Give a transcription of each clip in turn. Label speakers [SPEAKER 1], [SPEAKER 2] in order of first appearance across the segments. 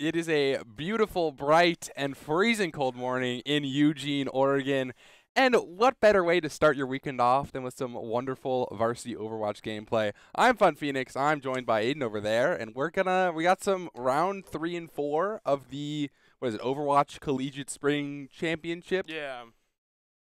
[SPEAKER 1] It is a beautiful, bright, and freezing cold morning in Eugene, Oregon. And what better way to start your weekend off than with some wonderful varsity Overwatch gameplay? I'm Fun Phoenix. I'm joined by Aidan over there, and we're gonna we got some round three and four of the what is it Overwatch Collegiate Spring Championship.
[SPEAKER 2] Yeah.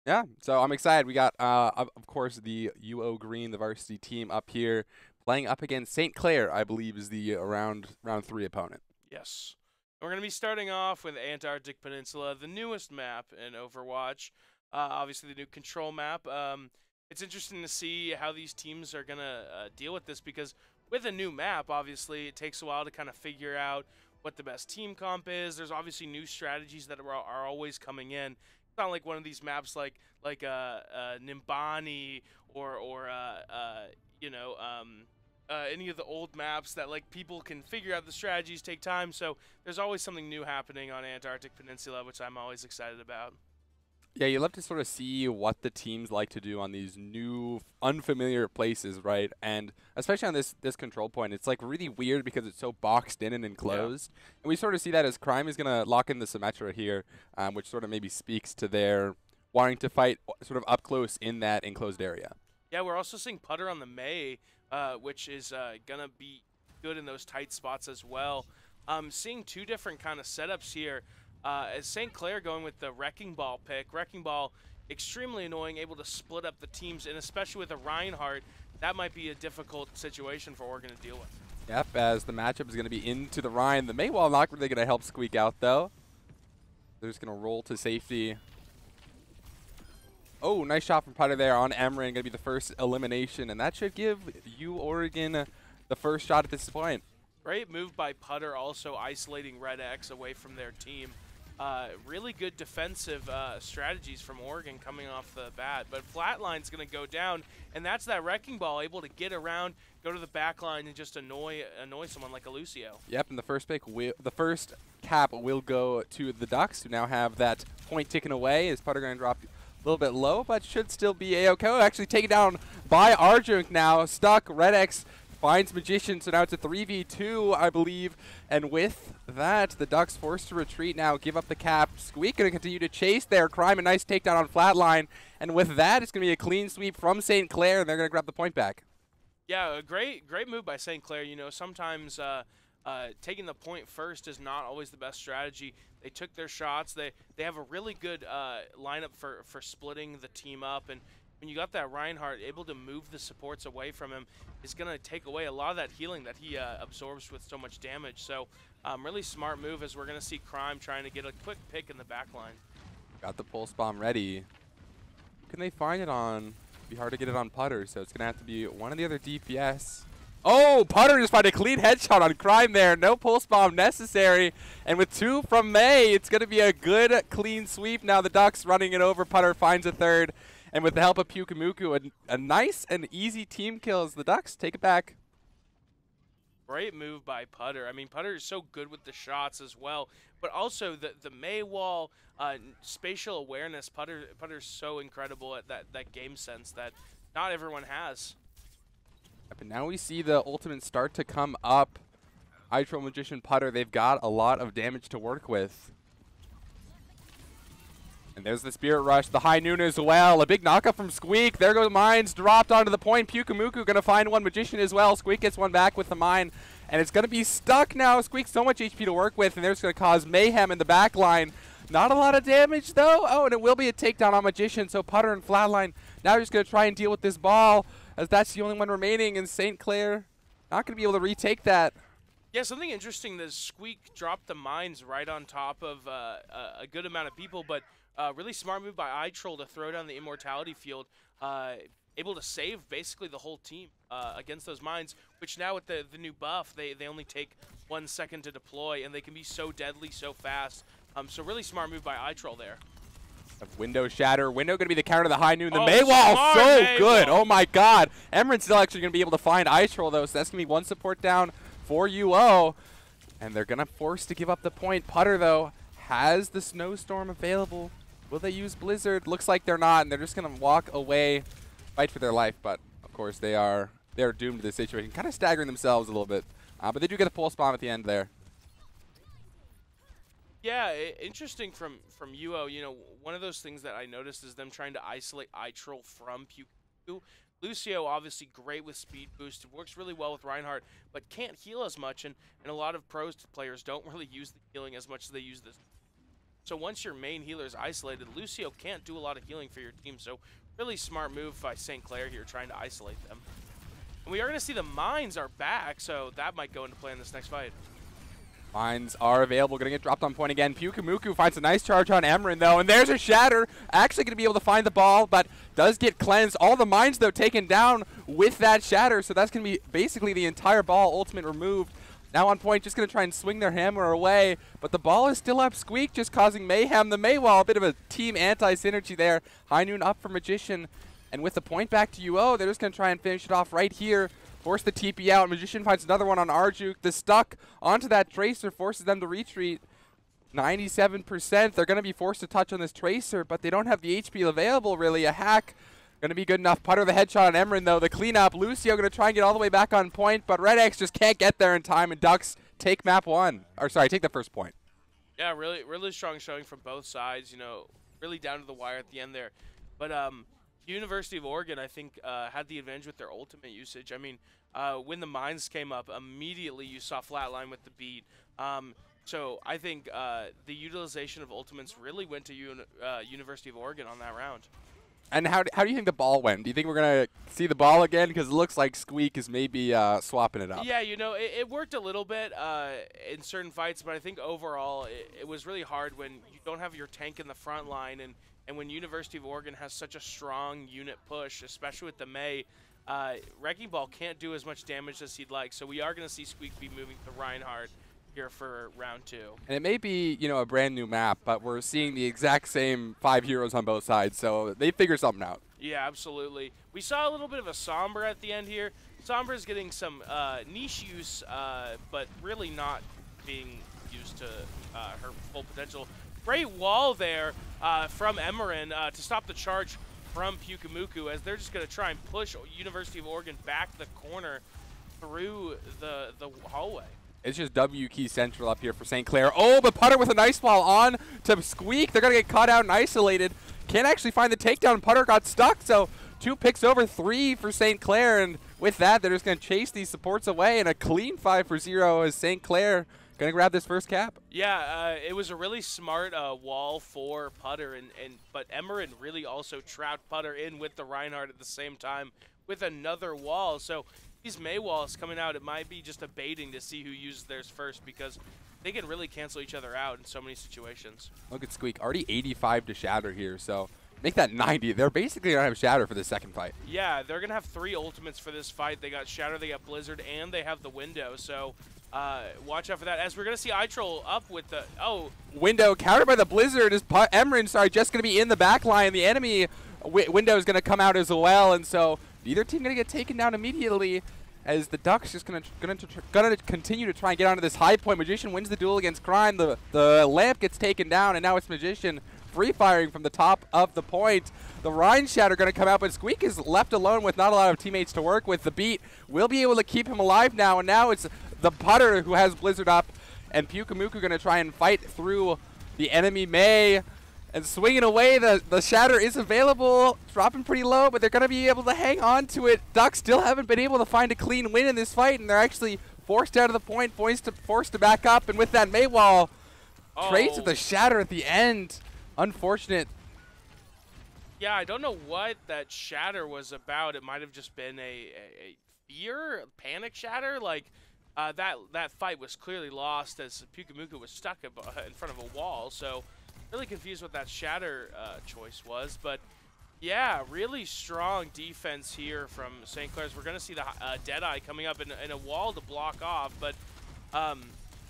[SPEAKER 1] Yeah, so I'm excited. We got, uh, of of course, the UO Green, the varsity team, up here playing up against St. Clair. I believe is the uh, round round three opponent.
[SPEAKER 2] Yes. We're going to be starting off with Antarctic Peninsula, the newest map in Overwatch. Uh, obviously, the new control map. Um, it's interesting to see how these teams are going to uh, deal with this because with a new map, obviously, it takes a while to kind of figure out what the best team comp is. There's obviously new strategies that are, are always coming in. It's not like one of these maps like like uh, uh, Numbani or or uh, uh, you know um, uh, any of the old maps that like people can figure out the strategies take time so there's always something new happening on antarctic peninsula which i'm always excited about
[SPEAKER 1] Yeah, you love to sort of see what the teams like to do on these new, unfamiliar places, right? And especially on this this control point, it's like really weird because it's so boxed in and enclosed. And we sort of see that as Crime is gonna lock in the Symmetra here, um, which sort of maybe speaks to their wanting to fight sort of up close in that enclosed area.
[SPEAKER 2] yeah we're also seeing putter on the may uh, which is uh, gonna be good in those tight spots as well um, seeing two different kind of setups here uh, as st clair going with the wrecking ball pick wrecking ball extremely annoying able to split up the teams and especially with a reinhardt that might be a difficult situation for oregon to deal with
[SPEAKER 1] Yep, as the matchup is going to be into the Ryan. The Maywall not really going to help squeak out, though. They're just going to roll to safety. Oh, nice shot from Putter there on Emran. Going to be the first elimination, and that should give you, Oregon, the first shot at this point.
[SPEAKER 2] Great move by Putter, also isolating Red X away from their team. Uh, really good defensive uh, strategies from Oregon coming off the bat. But Flatline's going to go down, and that's that Wrecking Ball able to get around, go to the back line, and just annoy annoy someone like a Lucio.
[SPEAKER 1] Yep, and the first pick, will, the first cap will go to the Ducks, who now have that point ticking away. Is Putter going to drop a little bit low, but should still be AOK. Actually taken down by Arjunk now. Stuck. Red X finds Magician, so now it's a 3v2, I believe. And with that, the Ducks forced to retreat now, give up the cap. Squeak going to continue to chase there. Crime a nice takedown on Flatline. And with that, it's going to be a clean sweep from St. Clair, and they're going to grab the point back.
[SPEAKER 2] Yeah, a great great move by St. Clair. You know, sometimes uh, uh, taking the point first is not always the best strategy. They took their shots. They they have a really good uh, lineup for for splitting the team up. And when you got that Reinhardt able to move the supports away from him, is going to take away a lot of that healing that he uh, absorbs with so much damage. So um, really smart move as we're going to see Crime trying to get a quick pick in the back line.
[SPEAKER 1] Got the pulse bomb ready. Can they find it on? Be hard to get it on Putter, so it's gonna have to be one of the other DPS. Oh, Putter just found a clean headshot on Crime there. No pulse bomb necessary. And with two from May, it's gonna be a good clean sweep. Now the Ducks running it over. Putter finds a third. And with the help of Pyukumuku, a, a nice and easy team kill as the Ducks take it back.
[SPEAKER 2] Great move by Putter. I mean, Putter is so good with the shots as well, but also the the Maywall uh, spatial awareness. Putter Putter's so incredible at that that game sense that not everyone has.
[SPEAKER 1] But now we see the ultimate start to come up. Hydro Magician Putter, they've got a lot of damage to work with. And there's the Spirit Rush, the High Noon as well. A big knockup from Squeak. There go the mines, dropped onto the point. Pyukumuku gonna find one Magician as well. Squeak gets one back with the mine. And it's gonna be stuck now. Squeak so much HP to work with, and there's gonna cause mayhem in the back line. Not a lot of damage though. Oh, and it will be a takedown on Magician, so Putter and Flatline now just gonna try and deal with this ball, as that's the only one remaining, and St. Clair not gonna be able to retake that.
[SPEAKER 2] Yeah, something interesting. The Squeak dropped the mines right on top of uh, a, a good amount of people, but uh, really smart move by iTroll to throw down the Immortality Field. Uh, able to save basically the whole team uh, against those mines, which now with the, the new buff, they, they only take one second to deploy, and they can be so deadly so fast. Um, so really smart move by iTroll there.
[SPEAKER 1] Window shatter. Window going to be the counter to the high noon. The
[SPEAKER 2] Oh,
[SPEAKER 1] Maywall,
[SPEAKER 2] smart
[SPEAKER 1] so
[SPEAKER 2] Maywall.
[SPEAKER 1] good. Oh my god. Emran's still actually going to be able to find iTroll though, so that's going to be one support down for UO. And they're going to force to give up the point. Putter though has the snowstorm available. Will they use Blizzard? Looks like they're not, and they're just going to walk away, fight for their life. But of course they are they're doomed to this situation. Kind of staggering themselves a little bit. Uh, but they do get a pulse bomb at the end there.
[SPEAKER 2] Yeah, interesting from from UO. You know, one of those things that I noticed is them trying to isolate iTroll from. Lucio obviously great with speed boost, works really well with Reinhardt, but can't heal as much, and, and a lot of pros players don't really use the healing as much as they use this. So once your main healer is isolated, Lucio can't do a lot of healing for your team. So really smart move by St. Clair here, trying to isolate them. And we are going to see the mines are back, so that might go into play in this next fight.
[SPEAKER 1] Mines are available. Going to get dropped on point again. Pyukumuku finds a nice charge on Emran, though. And there's a Shatter. Actually going to be able to find the ball, but does get cleansed. All the mines, though, taken down with that Shatter. So that's going to be basically the entire ball ultimate removed. Now on point, just going to try and swing their hammer away. But the ball is still up. Squeak just causing mayhem. The Maywall, a bit of a team anti-synergy there. High Noon up for Magician. And with the point back to UO, they're just going to try and finish it off right here. Force the TP out. Magician finds another one on Arjuk. The stuck onto that Tracer forces them to retreat. 97%. They're going to be forced to touch on this Tracer, but they don't have the HP available, really. A hack going to be good enough. Putter the headshot on Emran, though. The cleanup. Lucio going to try and get all the way back on point, but Red X just can't get there in time, and Ducks take map one. Or, sorry, take the first point.
[SPEAKER 2] Yeah, really, really strong showing from both sides. You know, really down to the wire at the end there. But um, University of Oregon, I think, uh, had the advantage with their ultimate usage. I mean, uh, when the mines came up, immediately you saw flatline with the beat. Um, so I think uh, the utilization of ultimates really went to uni uh, University of Oregon on that round.
[SPEAKER 1] And how, how do you think the ball went? Do you think we're going to see the ball again? Because it looks like Squeak is maybe uh, swapping it up.
[SPEAKER 2] Yeah, you know, it, it worked a little bit uh, in certain fights, but I think overall it, it, was really hard when you don't have your tank in the front line and, and when University of Oregon has such a strong unit push, especially with the May, uh, Wrecking Ball can't do as much damage as he'd like. So we are going to see Squeak be moving to Reinhardt here for round two.
[SPEAKER 1] And it may be, you know, a brand new map, but we're seeing the exact same five heroes on both sides, so they figure something out.
[SPEAKER 2] Yeah, absolutely. We saw a little bit of a Sombra at the end here. Sombra is getting some uh, niche use, uh, but really not being used to uh, her full potential. Great wall there uh, from Emerin uh, to stop the charge from Pyukumuku as they're just going to try and push University of Oregon back the corner through the, the hallway.
[SPEAKER 1] It's just W key central up here for St. Clair. Oh, but Putter with a nice ball on to Squeak. They're going to get caught out and isolated. Can't actually find the takedown. Putter got stuck, so two picks over three for St. Clair. And with that, they're just going to chase these supports away. And a clean 5 for 0 as St. Clair to grab this first cap.
[SPEAKER 2] Yeah, uh, it was a really smart uh, wall for Putter. and, and But Emerin really also trapped Putter in with the Reinhardt at the same time with another wall. So these May walls coming out, it might be just a baiting to see who uses theirs first because they can really cancel each other out in so many situations.
[SPEAKER 1] Look at Squeak, already 85 to Shatter here, so make that 90. They're basically going to have Shatter for the second fight.
[SPEAKER 2] Yeah, they're going to have three ultimates for this fight. They got Shatter, they got Blizzard, and they have the window, so uh, watch out for that. As we're going to see iTroll up with the, oh.
[SPEAKER 1] Window countered by the Blizzard is Emran, sorry, just going to be in the back line. The enemy window is going to come out as well, and so Neither team going to get taken down immediately as the Ducks just going to gonna, gonna continue to try and get onto this high point. Magician wins the duel against Crime. The, the lamp gets taken down, and now it's Magician free firing from the top of the point. The Rein Shatter going to come out, but Squeak is left alone with not a lot of teammates to work with. The beat will be able to keep him alive now, and now it's the Putter who has Blizzard up, and Pyukumuku going to try and fight through the enemy May. and swinging away. The, the Shatter is available, dropping pretty low, but they're going to be able to hang on to it. Ducks still haven't been able to find a clean win in this fight, and they're actually forced out of the point, forced to, forced to back up. And with that Maywall, oh. Trace with the oh. Shatter at the end. Unfortunate.
[SPEAKER 2] Yeah, I don't know what that Shatter was about. It might have just been a, a, a fear, a panic Shatter. Like, uh, that that fight was clearly lost as Pyukumuku was stuck in front of a wall. So Really confused what that Shatter uh, choice was, but yeah, really strong defense here from St. Clair's. We're going to see the uh, Deadeye coming up in, in, a wall to block off, but, um,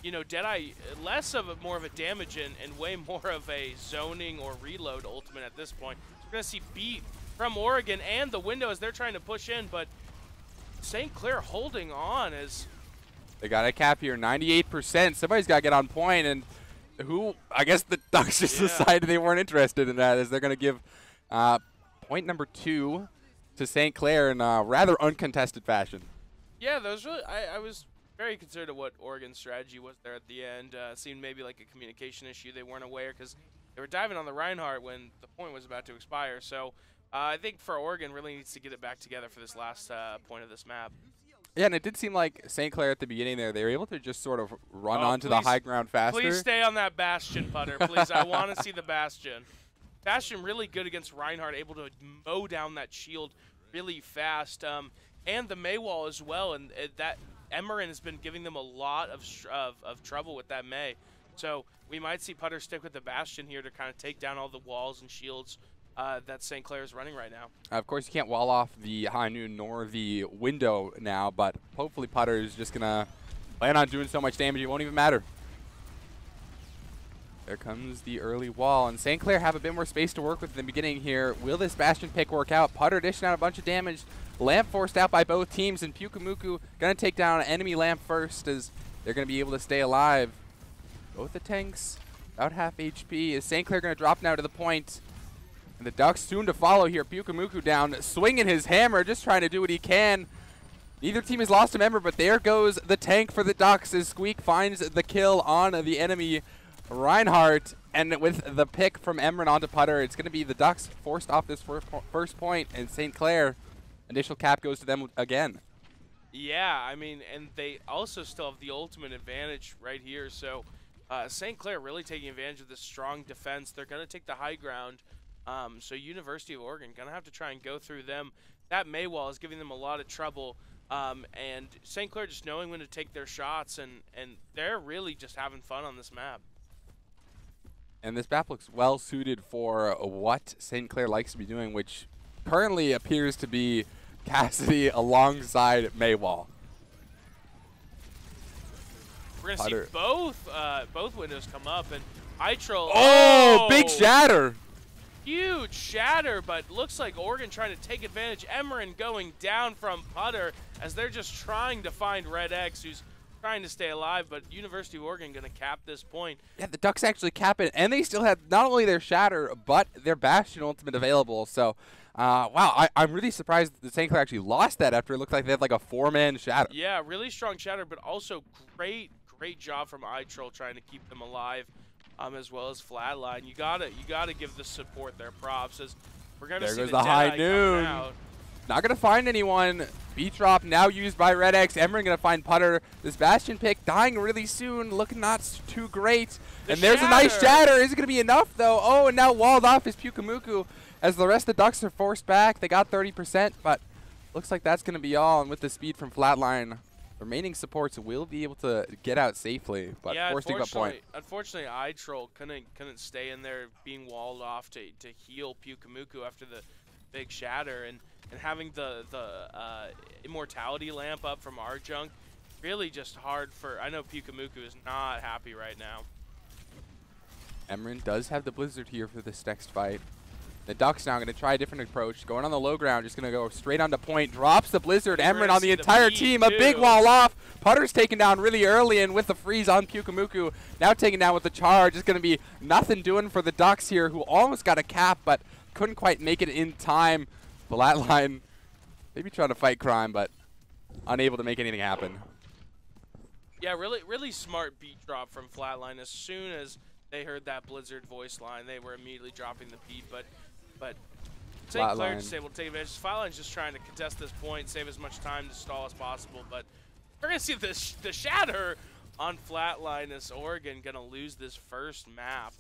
[SPEAKER 2] you know, Deadeye, less of a, more of a damage and, and way more of a zoning or reload ultimate at this point. So we're going to see beat from Oregon and the window as they're trying to push in, but St. Clair holding on as...
[SPEAKER 1] They got a cap here, 98%. Somebody's got to get on point, and who I guess the Ducks just yeah. decided they weren't interested in that, as they're going to give uh, point number two to St. Clair in a rather uncontested fashion.
[SPEAKER 2] Yeah, those really. I, I was very concerned of what Oregon's strategy was there at the end. Uh, seemed maybe like a communication issue. They weren't aware because they were diving on the Reinhardt when the point was about to expire. So uh, I think for Oregon, really needs to get it back together for this last uh, point of this map.
[SPEAKER 1] Yeah, and it did seem like St. Clair at the beginning there, they were able to just sort of run
[SPEAKER 2] Oh,
[SPEAKER 1] onto the high ground faster.
[SPEAKER 2] Please stay on that Bastion putter, please. I want to see the Bastion. Bastion really good against Reinhardt, able to mow down that shield really fast, um, and the Maywall as well. And uh, that Emerin has been giving them a lot of, of of trouble with that May. So we might see Putter stick with the Bastion here to kind of take down all the walls and shields uh, that St. Clair is running right now.
[SPEAKER 1] Of course, you can't wall off the high noon nor the window now, but hopefully Putter is just going to plan on doing so much damage it won't even matter. There comes the early wall, and St. Clair have a bit more space to work with in the beginning here. Will this Bastion pick work out? Putter dishing out a bunch of damage. Lamp forced out by both teams, and Pyukumuku going to take down enemy Lamp first as they're going to be able to stay alive. Both the tanks about half HP. Is St. Clair going to drop now to the point? And the Ducks soon to follow here. Pyukumuku down, swinging his hammer, just trying to do what he can. Neither team has lost a member, but there goes the tank for the Ducks as Squeak finds the kill on the enemy Reinhardt. And with the pick from Emran onto Putter, it's going to be the Ducks forced off this first point, and St. Clair, initial cap goes to them again.
[SPEAKER 2] Yeah, I mean, and they also still have the ultimate advantage right here. So uh, St. Clair really taking advantage of this strong defense. They're going to take the high ground. Um, so University of Oregon going to have to try and go through them. That Maywall is giving them a lot of trouble. Um, and St. Clair just knowing when to take their shots, and, and they're really just having fun on this map.
[SPEAKER 1] And this map looks well suited for what St. Clair likes to be doing, which currently appears to be Cassidy alongside Maywall.
[SPEAKER 2] We're going to
[SPEAKER 1] Putter.
[SPEAKER 2] see both uh, both windows come up, and Itro.
[SPEAKER 1] Oh, big shatter!
[SPEAKER 2] Huge shatter, but looks like Oregon trying to take advantage. Emerin going down from putter as they're just trying to find Red X, who's trying to stay alive. But University of Oregon going to cap this point.
[SPEAKER 1] Yeah, the Ducks actually cap it, and they still have not only their shatter, but their Bastion ultimate available. So, uh, wow, I, I'm really surprised that St. Clair actually lost that after it looked like they had like a four-man shatter.
[SPEAKER 2] Yeah, really strong shatter, but also great, great job from iTroll trying to keep them alive, um, as well as Flatline. You gotta, you gotta give the support their props as we're gonna
[SPEAKER 1] There
[SPEAKER 2] see
[SPEAKER 1] goes
[SPEAKER 2] the,
[SPEAKER 1] the high noon. Not going to find anyone. Beat drop now used by Red X. Emran going to find Putter. This Bastion pick dying really soon, looking not too great.
[SPEAKER 2] The
[SPEAKER 1] and there's a nice
[SPEAKER 2] shatter.
[SPEAKER 1] shatter. Is it going to be enough, though? Oh, and now walled off is Pyukumuku. as the rest of the Ducks are forced back. They got 30%, but looks like that's going to be all. And with the speed from Flatline, remaining supports will be able to get out safely, but
[SPEAKER 2] yeah,
[SPEAKER 1] forced to up point.
[SPEAKER 2] unfortunately, iTroll couldn't couldn't stay in there, being walled off to to heal Pyukumuku after the big shatter, and and having the the uh, immortality lamp up from our junk really just hard for. I know Pyukumuku is not happy right now.
[SPEAKER 1] Emran does have the Blizzard here for this next fight. The Ducks now going to try a different approach. Going on the low ground, just going to go straight onto point. Drops the Blizzard. Emran on the
[SPEAKER 2] the
[SPEAKER 1] entire
[SPEAKER 2] beat,
[SPEAKER 1] team. A big wall off. Putter's taken down really early and with the freeze on Pyukumuku. Now taken down with the charge. It's going to be nothing doing for the Ducks here who almost got a cap but couldn't quite make it in time. Flatline maybe trying to fight crime but unable to make anything happen.
[SPEAKER 2] Yeah, really really smart beat drop from Flatline. As soon as they heard that Blizzard voice line, they were immediately dropping the beat. But but St. Clair just able to take advantage. Flatline's just trying to contest this point, save as much time to stall as possible. But we're gonna see the sh- the shatter on Flatline as Oregon gonna lose this first map.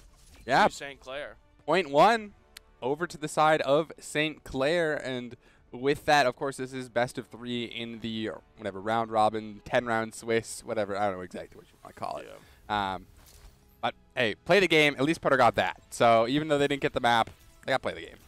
[SPEAKER 1] Yeah,
[SPEAKER 2] to St. Clair.
[SPEAKER 1] point one over to the side of St. Clair. And with that, of course, this is best of three in the whatever round robin, 10 round Swiss, whatever. I don't know exactly what you want to call it. Um, but hey, play the game. At least Putter got that. So even though they didn't get the map, they got to play the game.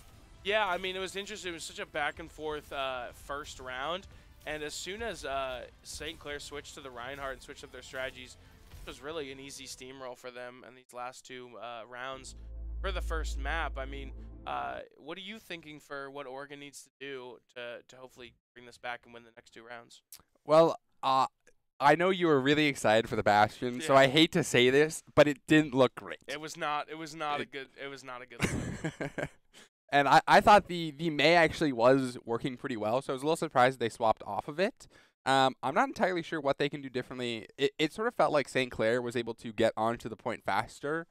[SPEAKER 2] Yeah, I mean, it was interesting. It was such a back and forth uh, first round. And as soon as uh, St. Clair switched to the Reinhardt and switched up their strategies, it was really an easy steamroll for them in these last two uh, rounds. For the first map, I mean, uh, what are you thinking for what Oregon needs to do to, to hopefully bring this back and win the next two rounds?
[SPEAKER 1] Well, uh, I know you were really excited for the Bastion, so I hate to say this, but it didn't look great.
[SPEAKER 2] It was not. It was not a good. It was not a good. look.
[SPEAKER 1] and I, I thought the, the May actually was working pretty well, so I was a little surprised they swapped off of it. Um, I'm not entirely sure what they can do differently. It, it sort of felt like St. Clair was able to get onto the point faster,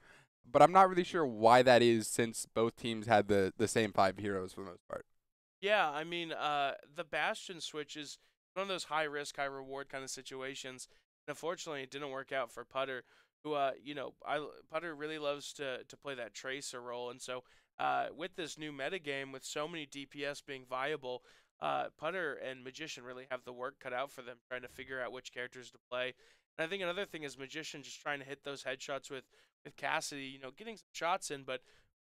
[SPEAKER 1] but I'm not really sure why that is since both teams had the, the same five heroes for the most part.
[SPEAKER 2] Yeah, I mean, uh, the Bastion switch is one of those high risk, high reward kind of situations. And unfortunately, it didn't work out for Putter, who, uh, you know, I, Putter really loves to, to play that tracer role. And so, uh, with this new metagame, with so many DPS being viable, uh, Putter and Magician really have the work cut out for them trying to figure out which characters to play. And I think another thing is Magician just trying to hit those headshots with, with Cassidy, you know, getting some shots in, but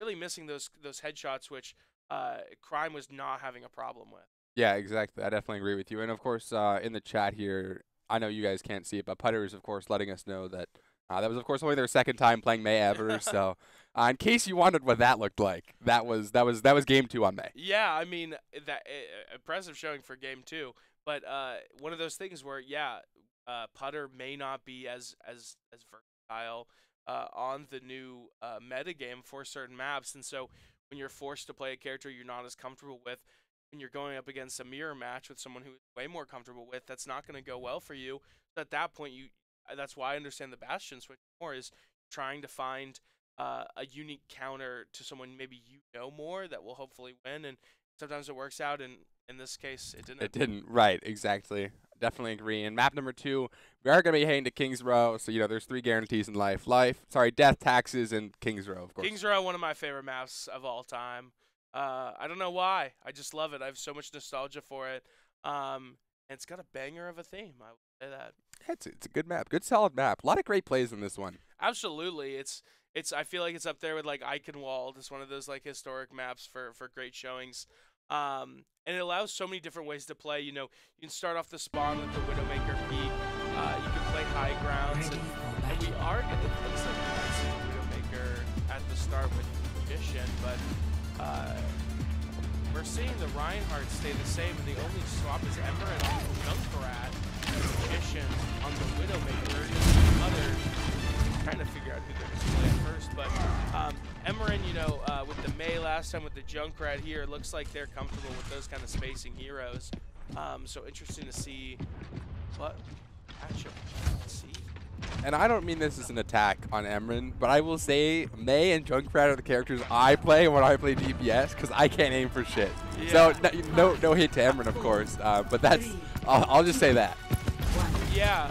[SPEAKER 2] really missing those those headshots, which uh, Crime was not having a problem with.
[SPEAKER 1] Yeah, exactly. I definitely agree with you. And of course, uh, in the chat here, I know you guys can't see it, but Putter is of course letting us know that uh, that was of course only their second time playing May ever. so, uh, in case you wondered what that looked like, that was that was that was game two on May.
[SPEAKER 2] Yeah, I mean that uh, impressive showing for game two, but uh, one of those things where yeah, uh, Putter may not be as as as versatile uh, on the new uh, meta game for certain maps, and so when you're forced to play a character you're not as comfortable with, when you're going up against a mirror match with someone who's way more comfortable with, that's not going to go well for you. So at that point, you that's why I understand the Bastion switch more is trying to find uh, a unique counter to someone maybe you know more that will hopefully win. And sometimes it works out, and in this case, it didn't.
[SPEAKER 1] It didn't. Right. Exactly. Definitely agree. And map number two, we are going to be heading to Kings Row. So you know, there's three guarantees in life: life, sorry, death, taxes, and Kings Row, of course.
[SPEAKER 2] Kings Row, one of my favorite maps of all time. Uh, I don't know why. I just love it. I have so much nostalgia for it. Um, and it's got a banger of a theme. I would say that.
[SPEAKER 1] It's it's a good map, good solid map. A lot of great plays in this one.
[SPEAKER 2] Absolutely, it's it's. I feel like it's up there with like Eichenwalde. It's one of those like historic maps for for great showings. Um, and it allows so many different ways to play. You know, you can start off the spawn with the Widowmaker peek. Uh, you can play high grounds, and, and we are going to play some Widowmaker at the start with Magician, but uh, we're seeing the Reinhardt stay the same, and the only swap is Ember and Junkrat Magician on the Widowmaker. Others trying to figure out who they're going to play first, but um, you know, uh, with the May last time with the Junkrat here, looks like they're comfortable with those kind of spacing heroes. Um, so interesting to see what matchup.
[SPEAKER 1] And I don't mean this as an attack on Emeren, but I will say May and Junkrat are the characters I play when I play DPS because I can't aim for shit. Yeah. So no, no hit to Emeren, of course, uh, but that's I'll, I'll, just say that.
[SPEAKER 2] Yeah,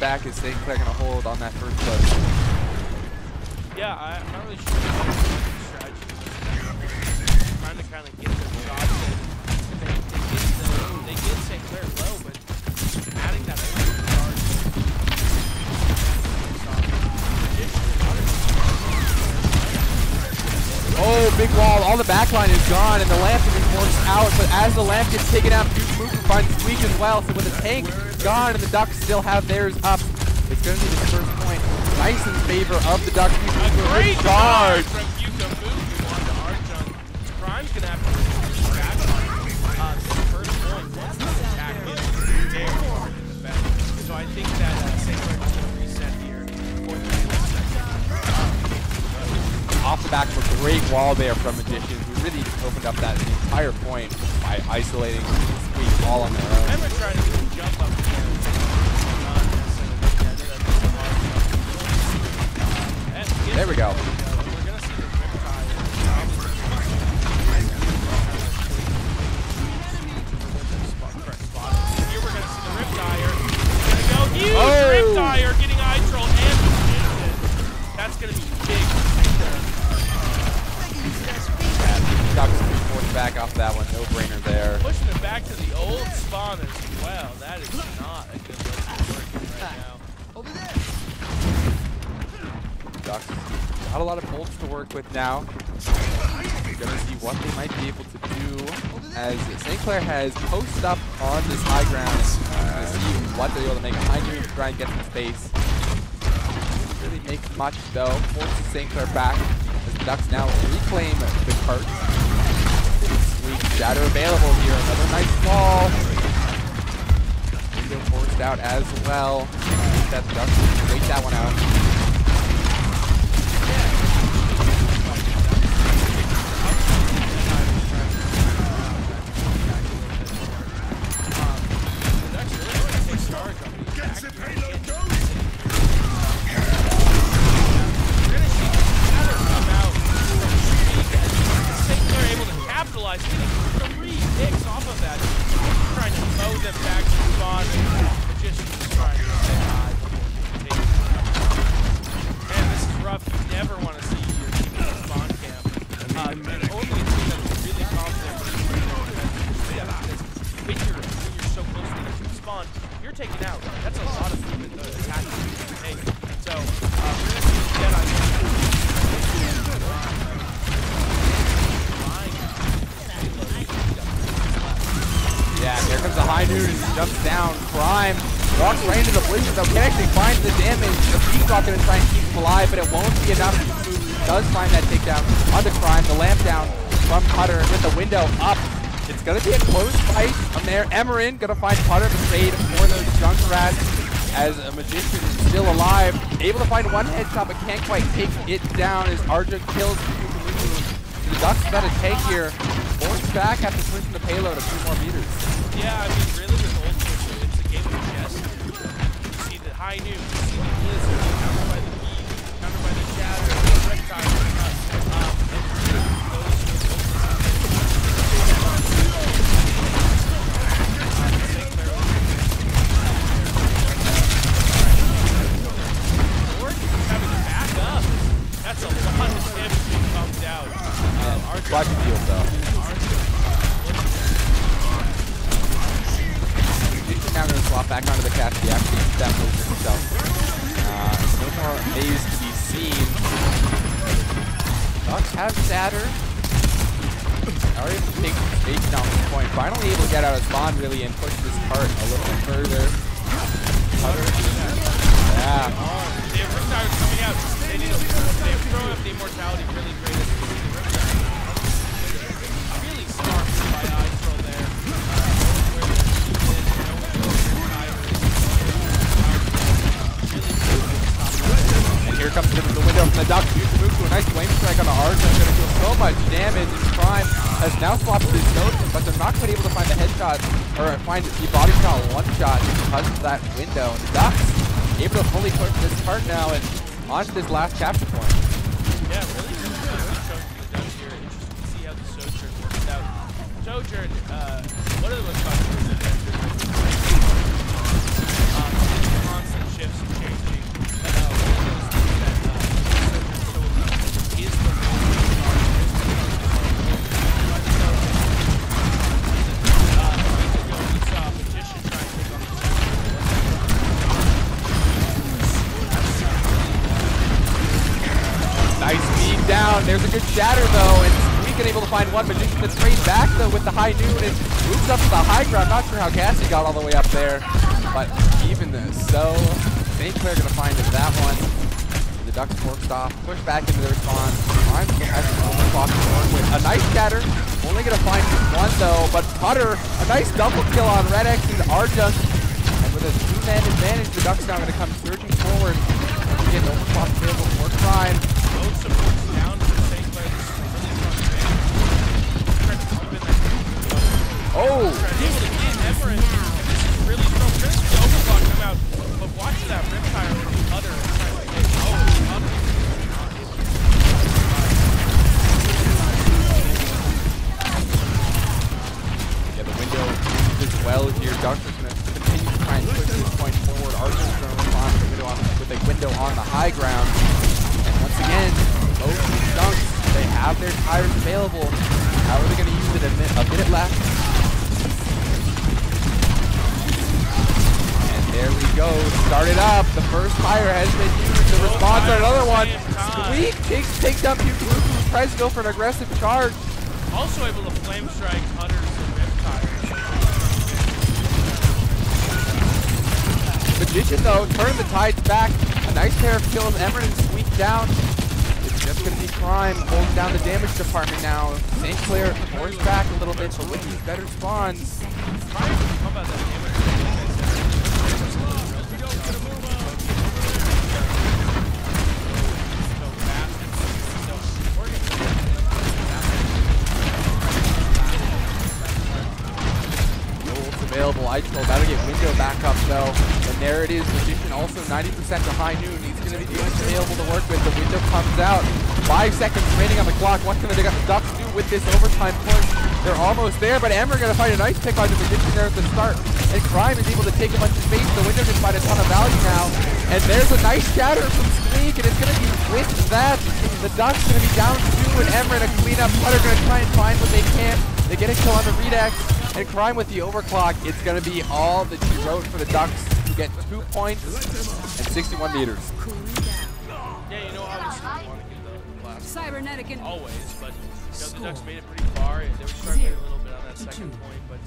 [SPEAKER 1] back. Is St. Clair going to hold on that first push?
[SPEAKER 2] Yeah, I, am not really sure strategy. Trying to kind of get the shots in. They, they, get the, they get St. Clair low, but adding that
[SPEAKER 1] Oh, big wall. All the backline is gone, and the lamp is forced out. But as the lamp gets taken out, Duke Mook finds Squeak as well. So with the tank gone, and the Ducks still have theirs up, it's going to be the first point. Nice in favor of the Ducks.
[SPEAKER 2] A great charge from Yuka Mook onto Arjun. Crime's going to have to back uh, the first point once attack is very in the back. So I think that uh. Clair is going to reset here for
[SPEAKER 1] off the back of a great wall there from Magicians, who really opened up that entire point by isolating Squeak all on their own. Off that one. No brainer there.
[SPEAKER 2] Pushing it back to the old spawn as well. That is not a good way to work right now. Over there.
[SPEAKER 1] Ducks got a lot of bolts to work with now. gonna see what they might be able to do as St. Clair has posted up on this high ground. Uh, to see what they're able to make. High noon to try and get some space. Doesn't really make much though. Forces St. Clair back as the Ducks now reclaim the cart. Shatter available here. Another nice ball. Window forced out as well. That Ducks wait that one out.
[SPEAKER 2] Going to
[SPEAKER 1] find Putter the trade for those Junkrats as a Magician is still alive. Able to find one headshot, but can't quite take it down as Arja kills the Ducks got a take here. Forced back after switching the payload a few more meters.
[SPEAKER 2] Yeah, I mean, really with Old Switcher, it's a game of chess. You see the high noon, That's a lot of damage being pumped out. Um, Archer,
[SPEAKER 1] Watch the field though. He's now going to swap back onto the cast. He actually used that move for himself. Uh, no more A's to be seen. Ducks have Shatter. Are able to take space down this point. Finally able to get out of spawn really and push this cart a little bit further. Cutter. Yeah.
[SPEAKER 2] They have Riptide coming out. The.
[SPEAKER 1] And here comes the, the window from the Ducks. Huge move a nice flame strike on the Arja. Going to do so much damage. And Prime has now swapped his node, but they're not quite able to find the headshot or find the body shot one shot because of that window. And the Ducks able to fully push this cart now and onto this last capture point.
[SPEAKER 2] Yeah, really. Sojourn, uh, one of the most popular
[SPEAKER 1] There's a good shatter though, and Squeakin able to find one magician to trade back though with the high noon and moves up to the high ground. Not sure how Cassie got all the way up there, but even this. so, St. Clair gonna find it that one. The Ducks forced off, push back into has some overclock with. A nice shatter. Only gonna find one though, but Putter, a nice double kill on Red X and Arja. And with a two-man advantage, the Ducks now gonna come surging forward. Get overclock available for Prime.
[SPEAKER 2] Up.
[SPEAKER 1] Yeah, the window as well here. Doctor's going to continue to try and push this point forward. Archer's to respond with a, window on, with a window on the high ground. And once again, both these dunks, they have their tires available. How are they going to use it? A, mi a minute left. There we go. Started up. The first fire has been used. The response on another one. Squeak takes, Puke tries to go for an aggressive charge.
[SPEAKER 2] Also able to flame strike Hunters and Riptire.
[SPEAKER 1] Magician, though, turn the tides back. A nice pair of kills. Emran and Squeak down. It's just going to be Crime holding down the damage department now. St. Clair forced back a little bit, but with these better spawns.
[SPEAKER 2] How about that damage?
[SPEAKER 1] available. Ichol about to get window back up though. And there it is. Magician also 90% to high noon. He's going to be the only available to work with. The window comes out. Five seconds remaining on the clock. What can the Ducks do with this overtime push? They're almost there, but Ember going to find a nice pick on the Magician there at the start. And Crime is able to take a bunch of space. The window can find a ton of value now. And there's a nice shatter from Squeak, and it's going to be with that. The Ducks going to be down two, and Ember in a cleanup. Putter going to try and find what they can. They get a kill on the Redex. And Crime with the overclock, it's going to be all that she wrote for the Ducks to get two points and 61 meters.
[SPEAKER 2] Yeah, you know, obviously you want to get the last
[SPEAKER 3] Cybernetic and
[SPEAKER 2] always, but you know, the Ducks made it pretty far. They were struggling a little bit on that second point, but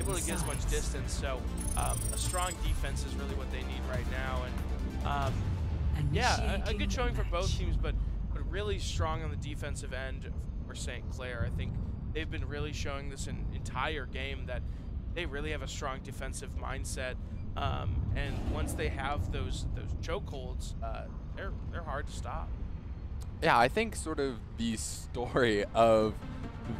[SPEAKER 2] able to get as much distance. So um, a strong defense is really what they need right now. And um, yeah, a, a good showing for both teams, but but really strong on the defensive end for St. Clair. I think they've been really showing this entire game that they really have a strong defensive mindset. Um, and once they have those those chokeholds, uh, they're they're hard to stop.
[SPEAKER 1] Yeah, I think sort of the story of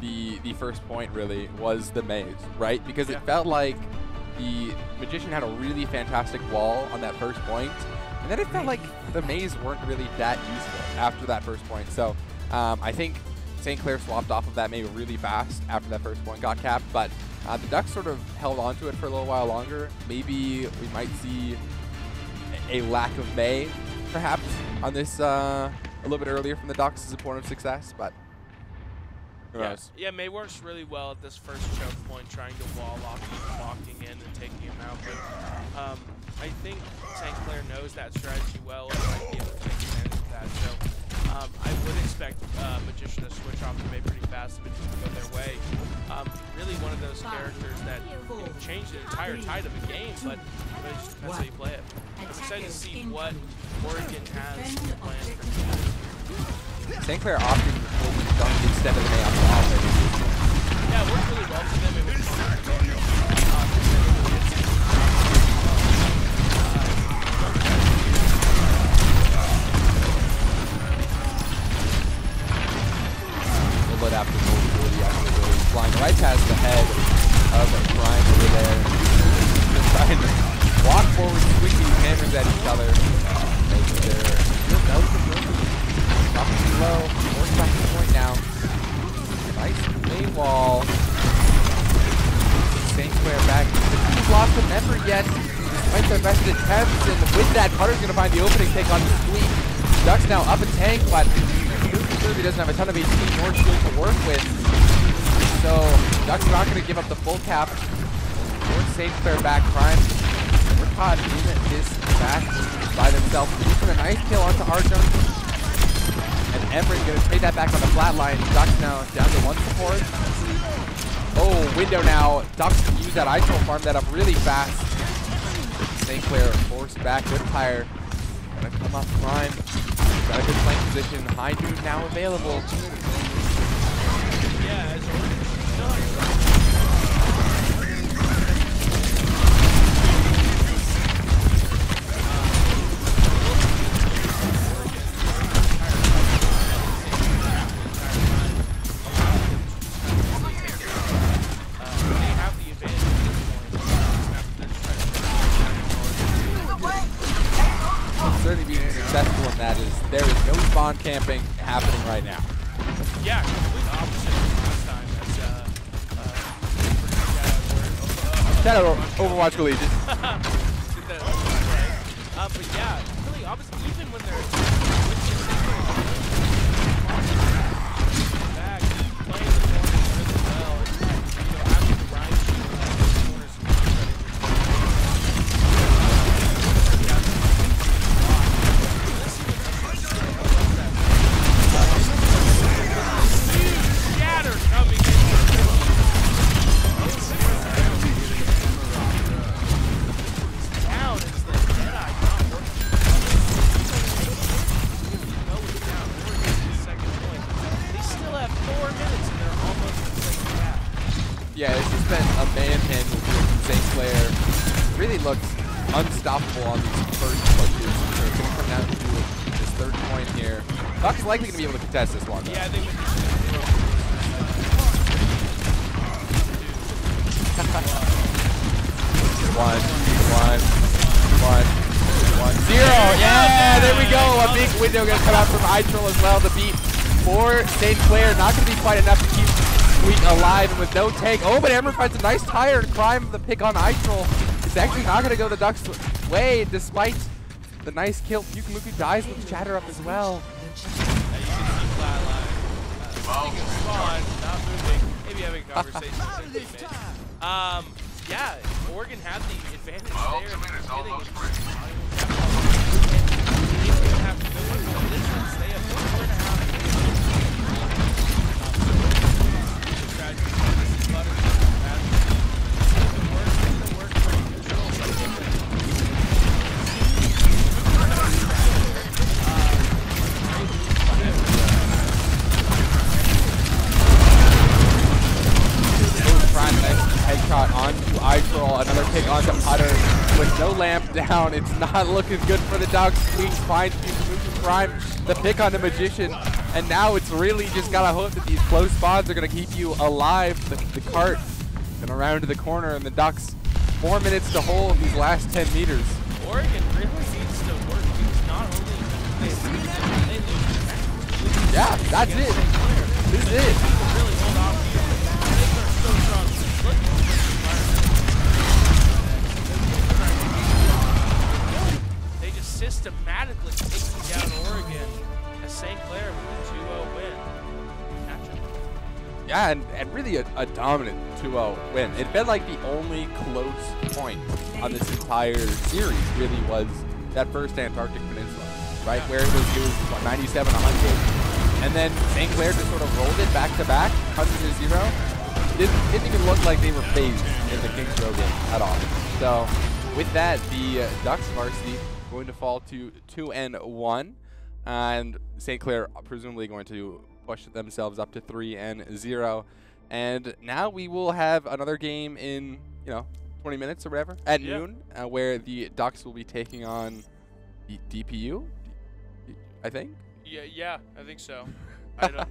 [SPEAKER 1] the the first point really was the Meis, right? Because
[SPEAKER 2] Yeah.
[SPEAKER 1] it felt like the magician had a really fantastic wall on that first point, and then it felt like the Meis weren't really that useful after that first point. So um, I think St. Clair swapped off of that maybe really fast after that first point got capped, but uh, the Ducks sort of held on to it for a little while longer. Maybe we might see a lack of Mei, perhaps, on this uh, a little bit earlier from the Ducks as a point of success, but who
[SPEAKER 2] Yeah,
[SPEAKER 1] knows?
[SPEAKER 2] yeah, Mei works really well at this first choke point, trying to wall off walking in and taking him out. But um, I think St. Clair knows that strategy well and might be able to take advantage of that. So um, I would expect uh, Magician to switch off the Mei pretty fast and Magician to go their way. Um, really one of those characters that can change the entire tide of a game, but, it just depends how you play it. I'm excited to see what Oregon has planned for tonight.
[SPEAKER 1] St. Clair opting to pull the instead of the Mei on the offense.
[SPEAKER 2] Yeah, it worked really well for them. It was
[SPEAKER 1] little after goal 40, actually really flying right past the head of Brian over there. Just trying to walk forward, swinging hammers at each other. Dropping low, back the point now. Nice main wall. St. Clair back. The team's lost a member yet. Despite their best attempts, and with that, Cutter's going to find the opening take on the sweep. Ducks now up a tank, but Kirby doesn't have a ton of HP nor shield to work with. So Ducks not going to give up the full cap. Or St. Clair back prime. We're caught in this back by themselves. Using a nice kill onto Arjun. And Emran going to trade that back on the flat line. Ducks now down to one support. Oh, window now. Ducks use that Ichol farm that up really fast. St. Clair forced back. Good tire. Gonna come up prime. Got a good flank position. High noon now available.
[SPEAKER 2] yeah, Yeah, complete opposite from last time. As, uh, uh,
[SPEAKER 1] Shout Overwatch Collegiate.
[SPEAKER 2] Uh, but yeah, really opposite. Even when they're
[SPEAKER 1] contest this one. Though.
[SPEAKER 2] Yeah, I think
[SPEAKER 1] One, one, one, one, zero. Yeah, there we go. A big window to come out from iTroll as well The beat for St. Clair. Not going to be quite enough to keep Sweet alive and with no take. Oh, but Ember finds a nice tire and crime the pick on iTroll. It's actually not going to go the Ducks' way despite the nice kill. Pyukumuku dies with Shatter up as well.
[SPEAKER 2] Yeah, you can see not moving. Maybe having a conversation. Um, yeah, Oregon had the advantage there. in the beginning. He's gonna have to go with the distance. They have four and a half minutes.
[SPEAKER 1] Lamp down. It's not looking good for the Ducks. Squeaks finds Pyukumuku Prime the pick on the Magician. And now it's really just got to hope that these close spawns are going to keep you alive. The, the cart going around to the corner and the Ducks four minutes to hold these last 10 meters.
[SPEAKER 2] Oregon really needs to work because not only they lose, they lose.
[SPEAKER 1] Yeah, that's it. This is it. And, really a, a dominant 2-0 win. It felt like the only close point on this entire series really was that first Antarctic Peninsula, right? Where it was, was what, 97, 100. And then St. Clair just sort of rolled it back to back, 100 to 0. Didn't, didn't even look like they were phased in the Kings Row game at all. So with that, the uh, Ducks varsity going to fall to 2 and 1. And St. Clair presumably going to push themselves up to 3 and 0. And now we will have another game in, you know, 20 minutes or whatever at
[SPEAKER 2] Yeah.
[SPEAKER 1] noon, uh, where the Ducks will be taking on the DPU, I think.
[SPEAKER 2] Yeah, yeah, I think so. I don't,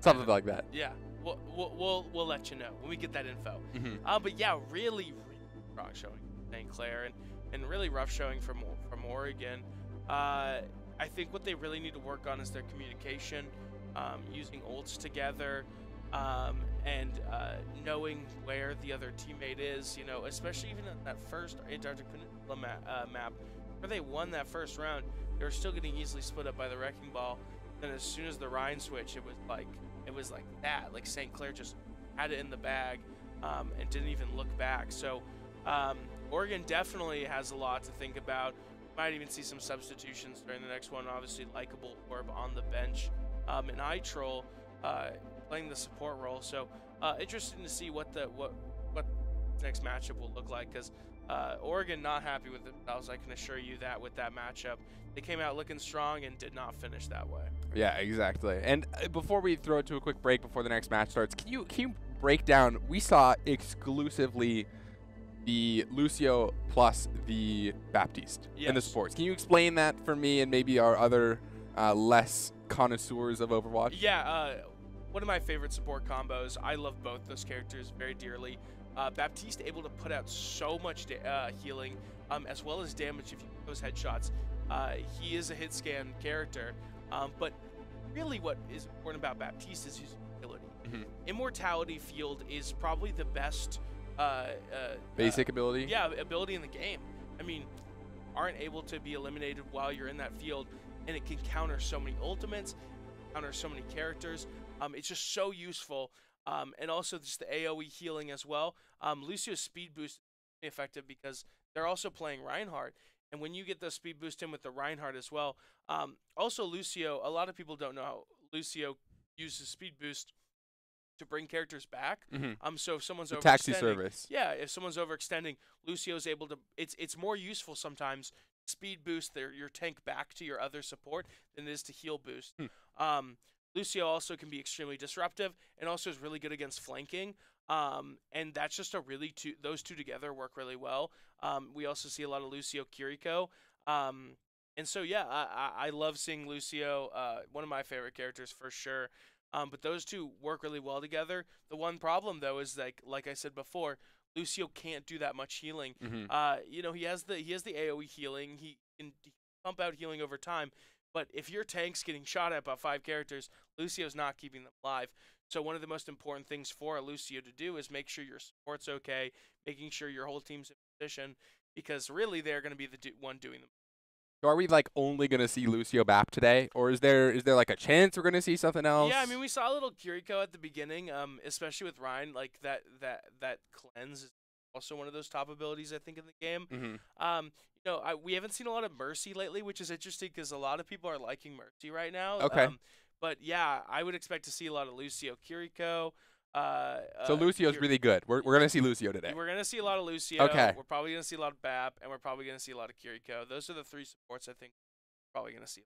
[SPEAKER 1] Something like that.
[SPEAKER 2] yeah, we'll, we'll, we'll, we'll let you know when we get that info.
[SPEAKER 1] Mhm.
[SPEAKER 2] Uh, but yeah, really, really strong showing St. Clair and, and really rough showing from from Oregon. Uh, I think what they really need to work on is their communication, um, using olds together, um, and uh, knowing where the other teammate is. You know, especially even in that first Antarctic Peninsula ma- uh, map, where they won that first round, they were still getting easily split up by the Wrecking Ball. Then as soon as the Rein switch, it was like it was like that. Like St. Clair just had it in the bag um, and didn't even look back. So um, Oregon definitely has a lot to think about. Might even see some substitutions during the next one. Obviously, likable Orb on the bench, um, and iTroll uh, playing the support role. So uh, interesting to see what the what what next matchup will look like because uh, Oregon not happy with themselves. I can assure you that with that matchup, they came out looking strong and did not finish that way.
[SPEAKER 1] Yeah, exactly. And uh, before we throw it to a quick break before the next match starts, can you can you break down? We saw exclusively the Lucio plus the Baptiste in the
[SPEAKER 2] Yes.
[SPEAKER 1] sports. Can you explain that for me and maybe our other uh, less connoisseurs of Overwatch?
[SPEAKER 2] Yeah, uh, one of my favorite support combos. I love both those characters very dearly. Uh, Baptiste able to put out so much uh, healing um, as well as damage if you get those headshots. Uh, he is a hit scan character, um, but really what is important about Baptiste is his ability.
[SPEAKER 1] Mhm.
[SPEAKER 2] Immortality field is probably the best uh, uh,
[SPEAKER 1] Basic
[SPEAKER 2] uh,
[SPEAKER 1] ability.
[SPEAKER 2] yeah, ability in the game. I mean, aren't able to be eliminated while you're in that field, and it can counter so many ultimates, counter so many characters. Um, it's just so useful, um, and also just the AOE healing as well. Um, Lucio's speed boost is effective because they're also playing Reinhardt, and when you get the speed boost in with the Reinhardt as well, um, also Lucio. A lot of people don't know how Lucio uses speed boost to bring characters back.
[SPEAKER 1] Mhm.
[SPEAKER 2] Um, so if someone's
[SPEAKER 1] The
[SPEAKER 2] overextending,
[SPEAKER 1] taxi service.
[SPEAKER 2] yeah, if someone's overextending, Lucio's able to. It's it's more useful sometimes speed boost their your tank back to your other support than it is to heal boost.
[SPEAKER 1] Hmm.
[SPEAKER 2] Um, Lucio also can be extremely disruptive and also is really good against flanking. Um, and that's just a really two those two together work really well. Um, we also see a lot of Lucio Kiriko. Um, and so yeah, I, I, I love seeing Lucio. Uh, one of my favorite characters for sure. Um, but those two work really well together. The one problem though is like like I said before, Lucio can't do that much healing.
[SPEAKER 1] Mhm.
[SPEAKER 2] Uh, you know he has the he has the AOE healing. He can pump out healing over time. But if your tank's getting shot at by five characters, Lucio's not keeping them alive. So one of the most important things for a Lucio to do is make sure your support's okay, making sure your whole team's in position, because really they're going to be the do- one doing them.
[SPEAKER 1] So are we like only gonna see Lucio Bap today, or is there is there like a chance we're gonna see something else?
[SPEAKER 2] Yeah, I mean we saw a little Kiriko at the beginning, um, especially with Ryan. Like that that that cleanse is also one of those top abilities I think in the game.
[SPEAKER 1] hmm
[SPEAKER 2] Um, you know, I, we haven't seen a lot of Mercy lately, which is interesting because a lot of people are liking Mercy right now.
[SPEAKER 1] Okay.
[SPEAKER 2] Um, but yeah, I would expect to see a lot of Lucio Kiriko. Uh,
[SPEAKER 1] So
[SPEAKER 2] uh,
[SPEAKER 1] Lucio's really good. We're we're gonna see Lucio today.
[SPEAKER 2] We're gonna see a lot of Lucio.
[SPEAKER 1] Okay.
[SPEAKER 2] We're probably gonna see a lot of Bap, and we're probably gonna see a lot of Kiriko. Those are the three supports I think we're probably gonna see.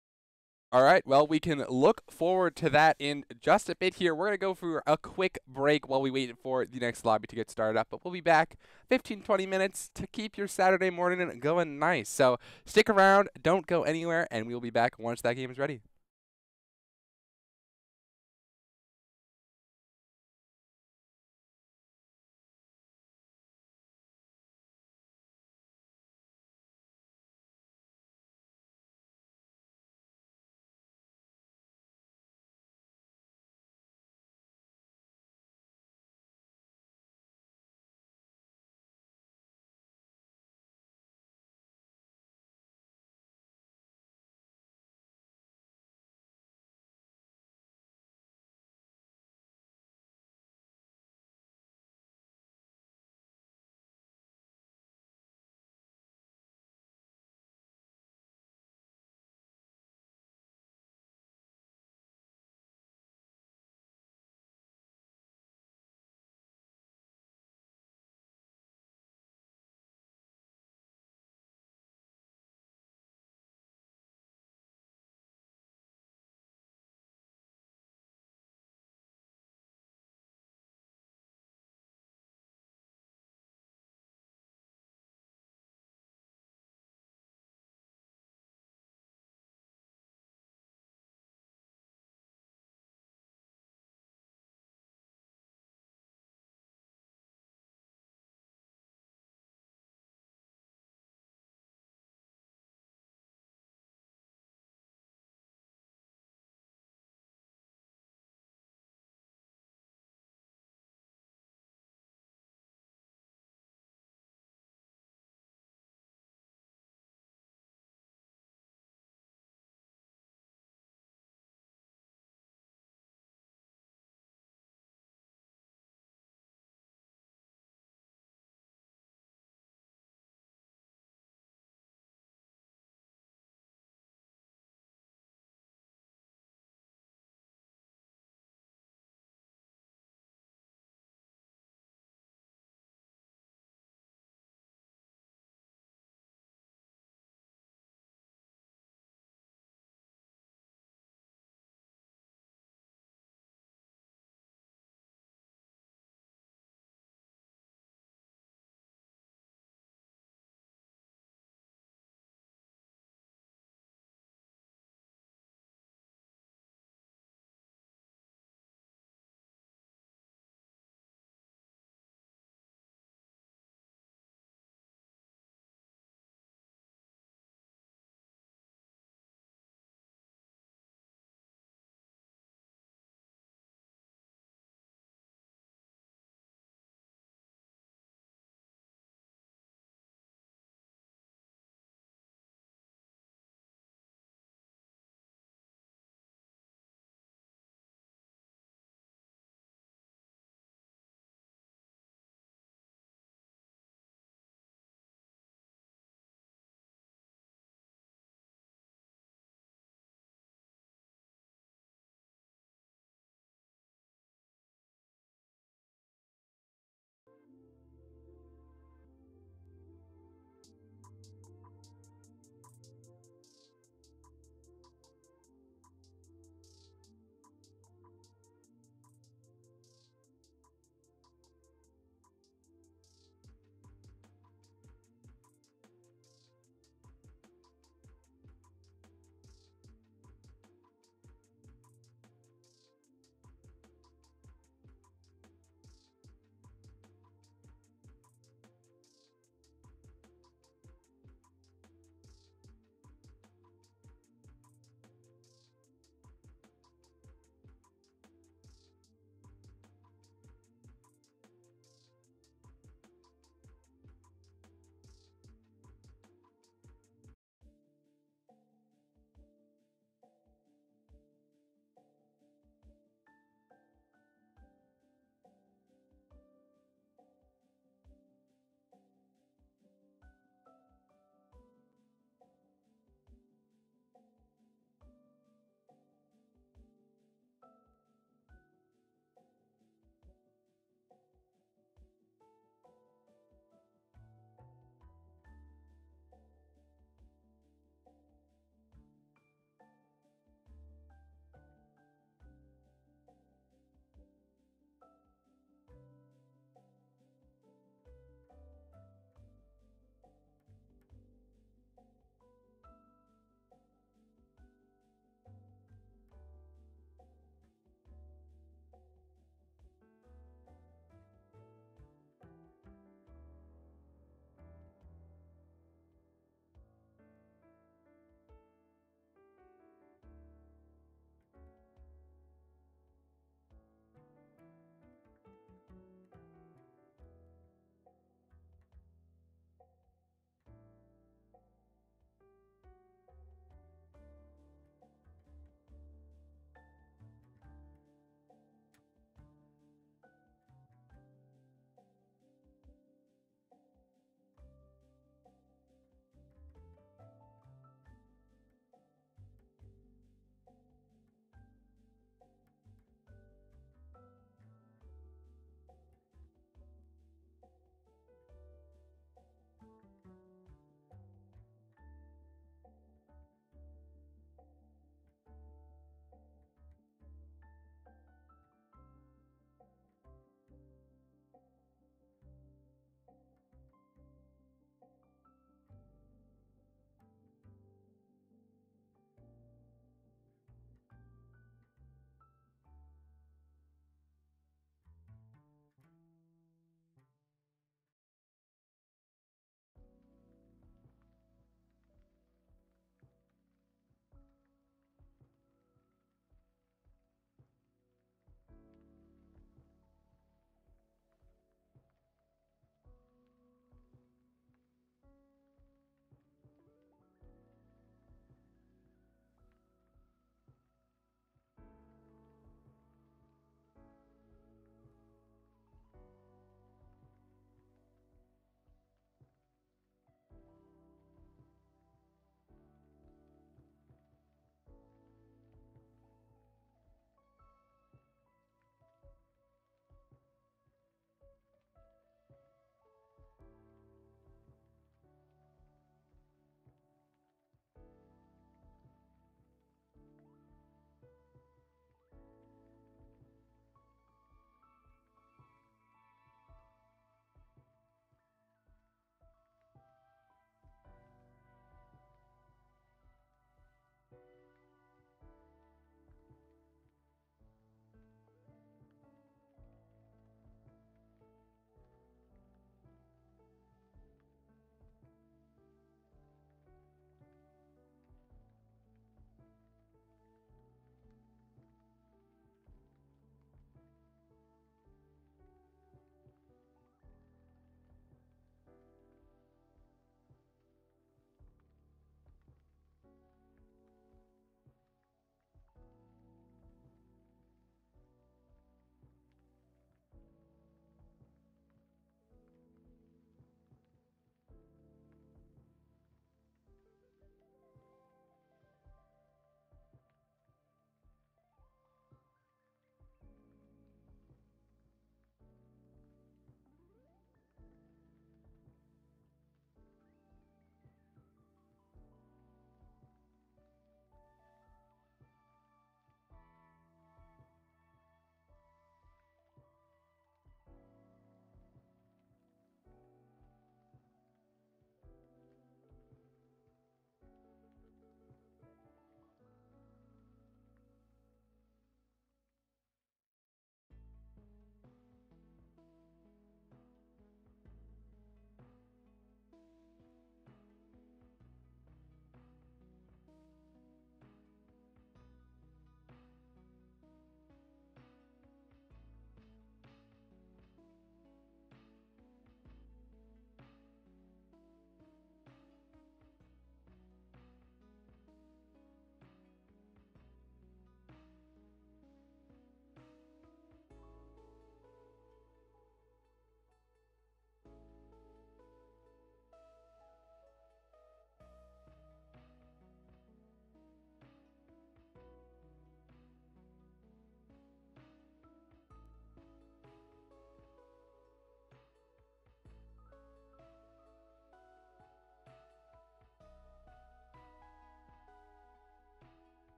[SPEAKER 1] All right. Well, we can look forward to that in just a bit here. We're going to go for a quick break while we wait for the next lobby to get started up. But we'll be back 15, 20 minutes to keep your Saturday morning going nice. So stick around. Don't go anywhere. And we'll be back once that game is ready.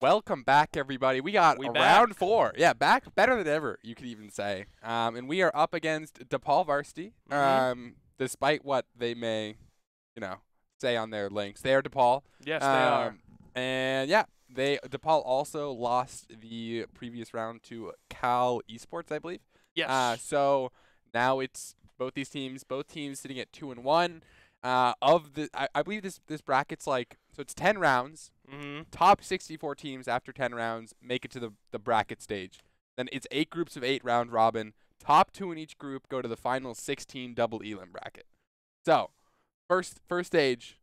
[SPEAKER 1] Welcome back, everybody. We got
[SPEAKER 2] We
[SPEAKER 1] round four. Yeah, back better than ever, you could even say. Um, and we are up against DePaul Varsity.
[SPEAKER 2] Mhm.
[SPEAKER 1] Um, despite what they may, you know, say on their links, they are DePaul.
[SPEAKER 2] Yes, they are.
[SPEAKER 1] Um, And yeah, they DePaul also lost the previous round to Cal Esports, I believe.
[SPEAKER 2] Yes.
[SPEAKER 1] Uh, so now it's both these teams, both teams sitting at two and one. Uh, of the, I, I believe this this bracket's like so it's ten rounds.
[SPEAKER 2] Mm-hmm.
[SPEAKER 1] Top 64 teams after 10 rounds make it to the the bracket stage. Then it's eight groups of eight round robin. Top two in each group go to the final 16 double elim bracket. So first first stage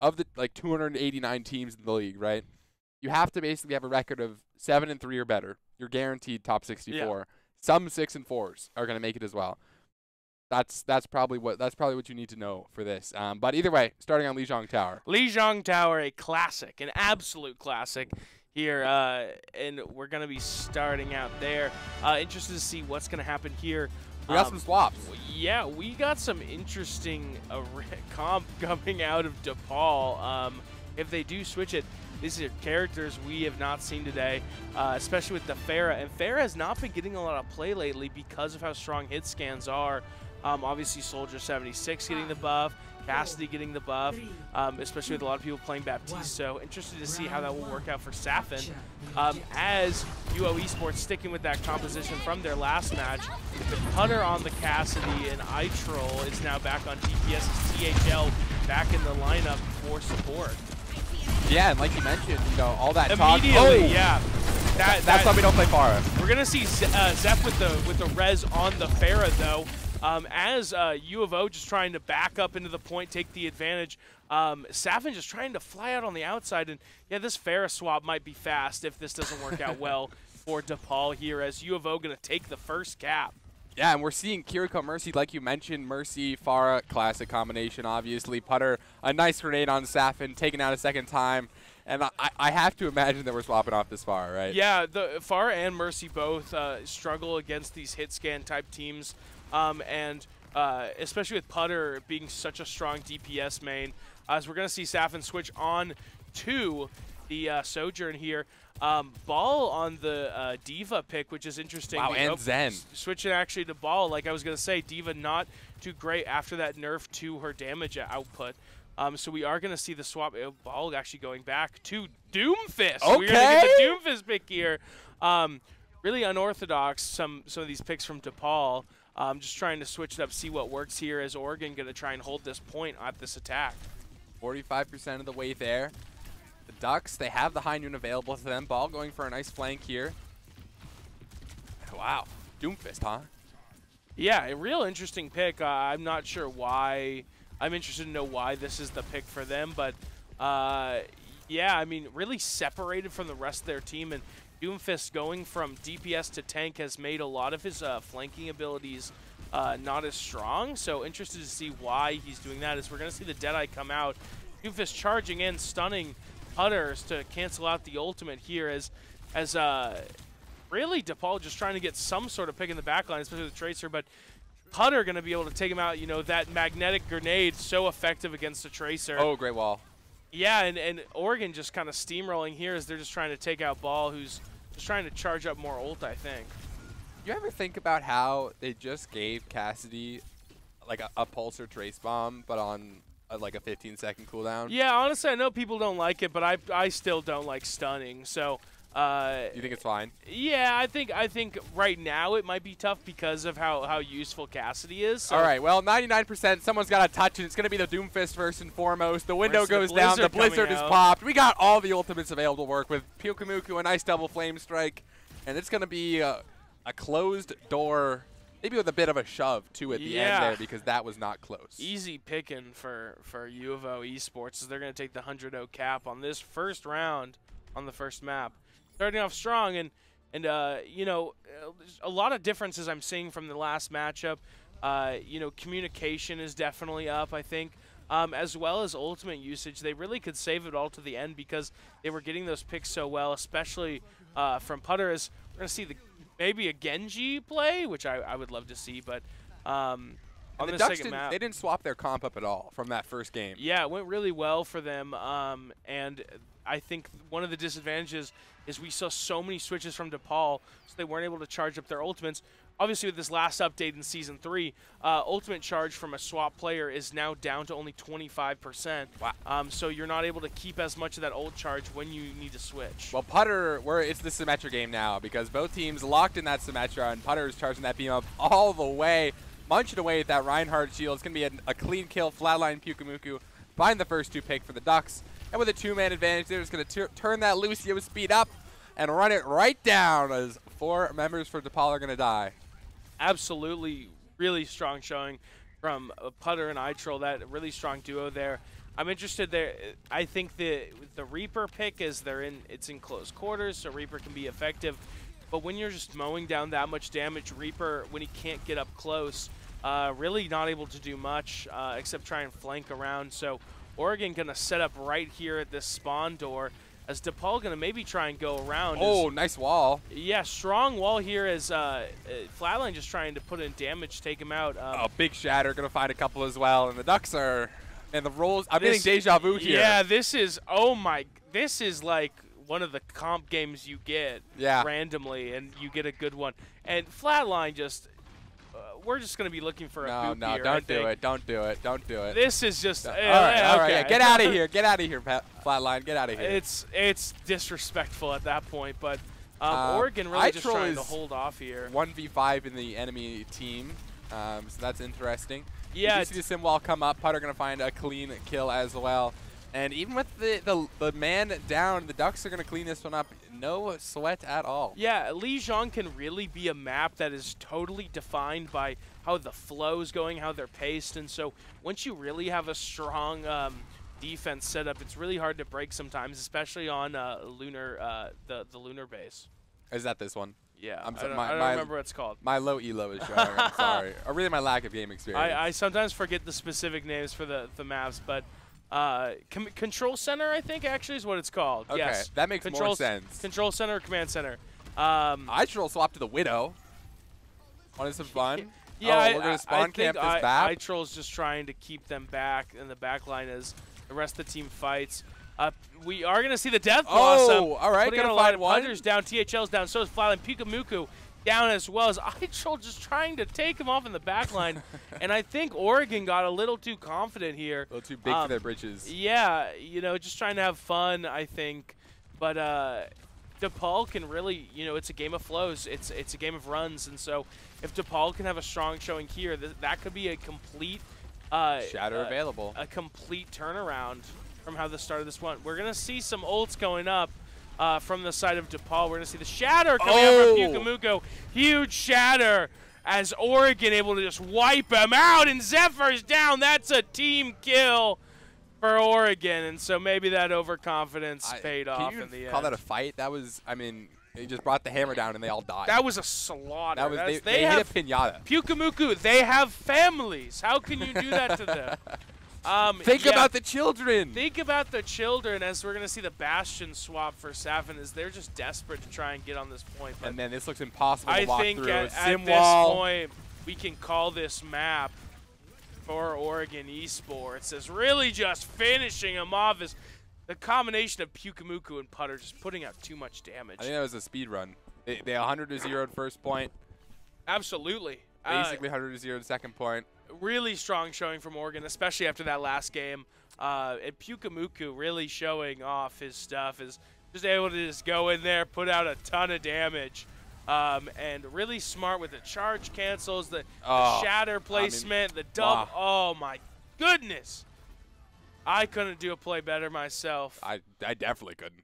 [SPEAKER 1] of the like 289 teams in the league, right? You have to basically have a record of seven and three or better. You're guaranteed top 64. Some six and fours are gonna make it as well. That's that's probably what that's probably what you need to know for this. Um, but either way, starting on Lijiang Tower.
[SPEAKER 2] Lijiang Tower, a classic, an absolute classic here, uh, and we're gonna be starting out there. Uh, interested to see what's gonna happen here.
[SPEAKER 1] We got
[SPEAKER 2] Um,
[SPEAKER 1] some swaps.
[SPEAKER 2] Yeah, we got some interesting uh, comp coming out of DePaul. Um, if they do switch it, these are characters we have not seen today, uh, especially with the Pharah. And Pharah has not been getting a lot of play lately because of how strong hit scans are. Um, obviously, Soldier 76 getting the buff, Cassidy getting the buff, um, especially with a lot of people playing Baptiste. So interested to see how that will work out for Safin. Um, as UO Esports sticking with that composition from their last match, the putter on the Cassidy and iTroll is now back on DPS as THL back in the lineup for support.
[SPEAKER 1] Yeah, and like you mentioned, you know, all that talk.
[SPEAKER 2] Immediately,
[SPEAKER 1] Oh,
[SPEAKER 2] yeah. That,
[SPEAKER 1] That's why we don't play Pharah.
[SPEAKER 2] we're gonna see uh, Zeph with the with the res on the Pharah though. Um, as uh, U of O just trying to back up into the point, take the advantage. Um, Safin just trying to fly out on the outside, and yeah, this Pharah swap might be fast if this doesn't work out well for DePaul here. As U of O gonna take the first cap.
[SPEAKER 1] Yeah, and we're seeing Kiriko Mercy, like you mentioned, Mercy, Pharah, classic combination, obviously. Putter, a nice grenade on Safin, taken out a second time. And I, I have to imagine that we're swapping off this far, right?
[SPEAKER 2] Yeah, the Farah and Mercy both uh, struggle against these hit scan type teams, um, and uh, especially with Putter being such a strong DPS main, as we're gonna see Safin switch on to the uh, Sojourn here. Um, ball on the uh, D.Va pick, which is interesting.
[SPEAKER 1] Wow, and Zen.
[SPEAKER 2] Switching actually to Ball, like I was gonna say, D.Va not too great after that nerf to her damage output. Um, so we are going to see the swap uh, ball actually going back to Doomfist. Okay. We're going to get the Doomfist pick here. Um, really unorthodox, some some of these picks from DePaul. Um, just trying to switch it up, see what works here. Is Oregon going to try and hold this point at this attack?
[SPEAKER 1] 45% of the way there. The Ducks, they have the high noon available to them. Ball going for a nice flank here. Wow. Doomfist, huh?
[SPEAKER 2] Yeah, a real interesting pick. Uh, I'm not sure why. I'm interested to know why this is the pick for them, but uh, yeah, I mean, really separated from the rest of their team. And Doomfist going from DPS to tank has made a lot of his uh, flanking abilities uh, not as strong. So interested to see why he's doing that. As we're going to see the Deadeye come out, Doomfist charging in, stunning putters to cancel out the ultimate here. As as uh, really DePaul just trying to get some sort of pick in the backline, especially with Tracer, but Putter going to be able to take him out. You know, that magnetic grenade so effective against the Tracer.
[SPEAKER 1] Oh, great wall.
[SPEAKER 2] Yeah, and, and Oregon just kind of steamrolling here as they're just trying to take out Ball, who's just trying to charge up more ult, I think.
[SPEAKER 1] You ever think about how they just gave Cassidy like a, a pulsar trace bomb, but on uh, like a 15 second cooldown?
[SPEAKER 2] Yeah, honestly, I know people don't like it, but I, I still don't like stunning. So, uh,
[SPEAKER 1] You think it's fine?
[SPEAKER 2] yeah, I think I think right now it might be tough because of how, how useful Cassidy is. So
[SPEAKER 1] All right, well, 99%. Someone's got to touch it. It's going to be the Doomfist first and foremost. The window
[SPEAKER 2] Where's the
[SPEAKER 1] goes down. The
[SPEAKER 2] Blizzard
[SPEAKER 1] is
[SPEAKER 2] out?
[SPEAKER 1] popped. We got all the ultimates available to work with. Pyukumuku, a nice double flame strike. And it's going to be a, a closed door, maybe with a bit of a shove, too, at the
[SPEAKER 2] Yeah.
[SPEAKER 1] end there, because that was not close.
[SPEAKER 2] easy picking for for U of O esports they're going to take the 100-0 cap on this first round on the first map. Starting off strong and and uh, you know uh, a lot of differences I'm seeing from the last matchup. Uh, you know communication is definitely up. I think. Um, as well as ultimate usage, they really could save it all to the end because they were getting those picks so well, especially uh, from Putter. As we're gonna see the maybe a Genji play, which I, I would love to see, but um, on
[SPEAKER 1] the Ducks didn't,
[SPEAKER 2] map,
[SPEAKER 1] they didn't swap their comp up at all from that first game.
[SPEAKER 2] yeah, it went really well for them. Um, and I think one of the disadvantages is we saw so many switches from DePaul, so they weren't able to charge up their ultimates. Obviously, with this last update in Season 3, uh, ultimate charge from a swap player is now down to only 25%.
[SPEAKER 1] Wow.
[SPEAKER 2] Um, so you're not able to keep as much of that ult charge when you need to switch.
[SPEAKER 1] Well, Putter, we're, it's the Symmetra game now because both teams locked in that Symmetra, and Putter is charging that beam up all the way, munching away at that Reinhardt shield. It's going to be a, a, clean kill, flatline Pyukumuku, find the first two pick for the Ducks. And with a two-man advantage, they're just going to turn that Lucio speed up and run it right down as four members for DePaul are going to die
[SPEAKER 2] absolutely really strong showing from uh, Putter and iTroll, that really strong duo there. I'm interested there. I think the the Reaper pick is they're in it's in close quarters, so Reaper can be effective. But when you're just mowing down that much damage, Reaper, when he can't get up close, uh, really not able to do much uh, except try and flank around. So Oregon going to set up right here at this spawn door as DePaul going to maybe try and go around.
[SPEAKER 1] Oh, nice wall.
[SPEAKER 2] Yeah, strong wall here as uh, uh, Flatline just trying to put in damage, take him out. Um,
[SPEAKER 1] oh, big shatter, going to find a couple as well. And the Ducks are, and the rolls, I'm this, getting deja vu here.
[SPEAKER 2] Yeah, this is, oh my, this is like one of the comp games you get
[SPEAKER 1] yeah.
[SPEAKER 2] randomly, and you get a good one. And Flatline just, we're just going to be looking for a
[SPEAKER 1] no,
[SPEAKER 2] no,
[SPEAKER 1] here, don't do it. Don't do it. Don't do it.
[SPEAKER 2] This is just
[SPEAKER 1] all
[SPEAKER 2] uh,
[SPEAKER 1] right, all
[SPEAKER 2] okay.
[SPEAKER 1] right. Yeah, get out of here. Get out of here, Pat, Flatline. Get out of here.
[SPEAKER 2] It's it's disrespectful at that point, but um, um, Oregon really just trying to hold off here.
[SPEAKER 1] One v five in the enemy team, um, so that's interesting.
[SPEAKER 2] Yeah.
[SPEAKER 1] You see the sim wall come up. Putter going to find a clean kill as well. And even with the, the, the man down, the Ducks are going to clean this one up. No sweat at all.
[SPEAKER 2] Yeah, Lijiang can really be a map that is totally defined by how the flow is going, how they're paced. And so once you really have a strong um, defense set up, it's really hard to break sometimes, especially on uh, lunar uh, the, the lunar base.
[SPEAKER 1] Is that this one?
[SPEAKER 2] Yeah, I'm I don't, my, I don't my, remember what it's called.
[SPEAKER 1] My low elo is showing. I'm sorry. Or really my lack of game experience.
[SPEAKER 2] I, I sometimes forget the specific names for the, the maps, but – uh, control center, I think, actually is what it's called.
[SPEAKER 1] Okay,
[SPEAKER 2] yes.
[SPEAKER 1] that makes
[SPEAKER 2] control
[SPEAKER 1] more sense.
[SPEAKER 2] Control center, command center. Um,
[SPEAKER 1] iTroll swap to the Widow. Want some fun?
[SPEAKER 2] Yeah,
[SPEAKER 1] oh,
[SPEAKER 2] I,
[SPEAKER 1] we're gonna spawn
[SPEAKER 2] I
[SPEAKER 1] camp
[SPEAKER 2] think
[SPEAKER 1] this back.
[SPEAKER 2] iTroll's just trying to keep them back in the back line as the rest of the team fights. Uh, we are going to see the Death Blossom.
[SPEAKER 1] Oh, all right. Gonna find
[SPEAKER 2] one. Others down. THL's down. So is Flatline. Pyukumuku down as well as iTroll just trying to take him off in the back line. and I think Oregon got a little too confident here.
[SPEAKER 1] A little too big
[SPEAKER 2] um,
[SPEAKER 1] for their britches.
[SPEAKER 2] Yeah, you know, just trying to have fun, I think. But uh, DePaul can really, you know, it's a game of flows. It's it's a game of runs. And so if DePaul can have a strong showing here, th that could be a complete uh,
[SPEAKER 1] Shatter
[SPEAKER 2] uh,
[SPEAKER 1] available.
[SPEAKER 2] A complete turnaround from how the start of this one. We're going to see some ults going up uh, from the side of DePaul. We're going to see the shatter coming oh. out from Pyukumuku. Huge shatter as Oregon able to just wipe him out, and Zephyr's down. That's a team kill for Oregon, and so maybe that overconfidence I, paid off in the
[SPEAKER 1] end. call
[SPEAKER 2] that
[SPEAKER 1] a fight? That was, I mean, they just brought the hammer down and they all died.
[SPEAKER 2] That was a slaughter.
[SPEAKER 1] That was
[SPEAKER 2] they,
[SPEAKER 1] they, they, hit a pinata.
[SPEAKER 2] Pyukumuku, they have families. How can you do that to them? Um,
[SPEAKER 1] think
[SPEAKER 2] yeah,
[SPEAKER 1] about the children.
[SPEAKER 2] Think about the children as we're going to see the Bastion swap for Safin as they're just desperate to try and get on this point.
[SPEAKER 1] But and then this looks impossible
[SPEAKER 2] I
[SPEAKER 1] to walk
[SPEAKER 2] think
[SPEAKER 1] through.
[SPEAKER 2] at, at this point, we can call this map for Oregon Esports as really just finishing them off is the combination of Pyukumuku and Putter just putting out too much damage.
[SPEAKER 1] I think that was a speed run. They, they 100 to 0 at first point.
[SPEAKER 2] Absolutely.
[SPEAKER 1] Basically
[SPEAKER 2] uh,
[SPEAKER 1] 100 to 0 at second point
[SPEAKER 2] really strong showing from Oregon, especially after that last game. Uh, and Pyukumuku really showing off his stuff is just able to just go in there, put out a ton of damage. Um, and really smart with the charge cancels, the,
[SPEAKER 1] oh,
[SPEAKER 2] the shatter placement, I mean, the dub. Wow. Oh my goodness! I couldn't do a play better myself.
[SPEAKER 1] I, I definitely couldn't.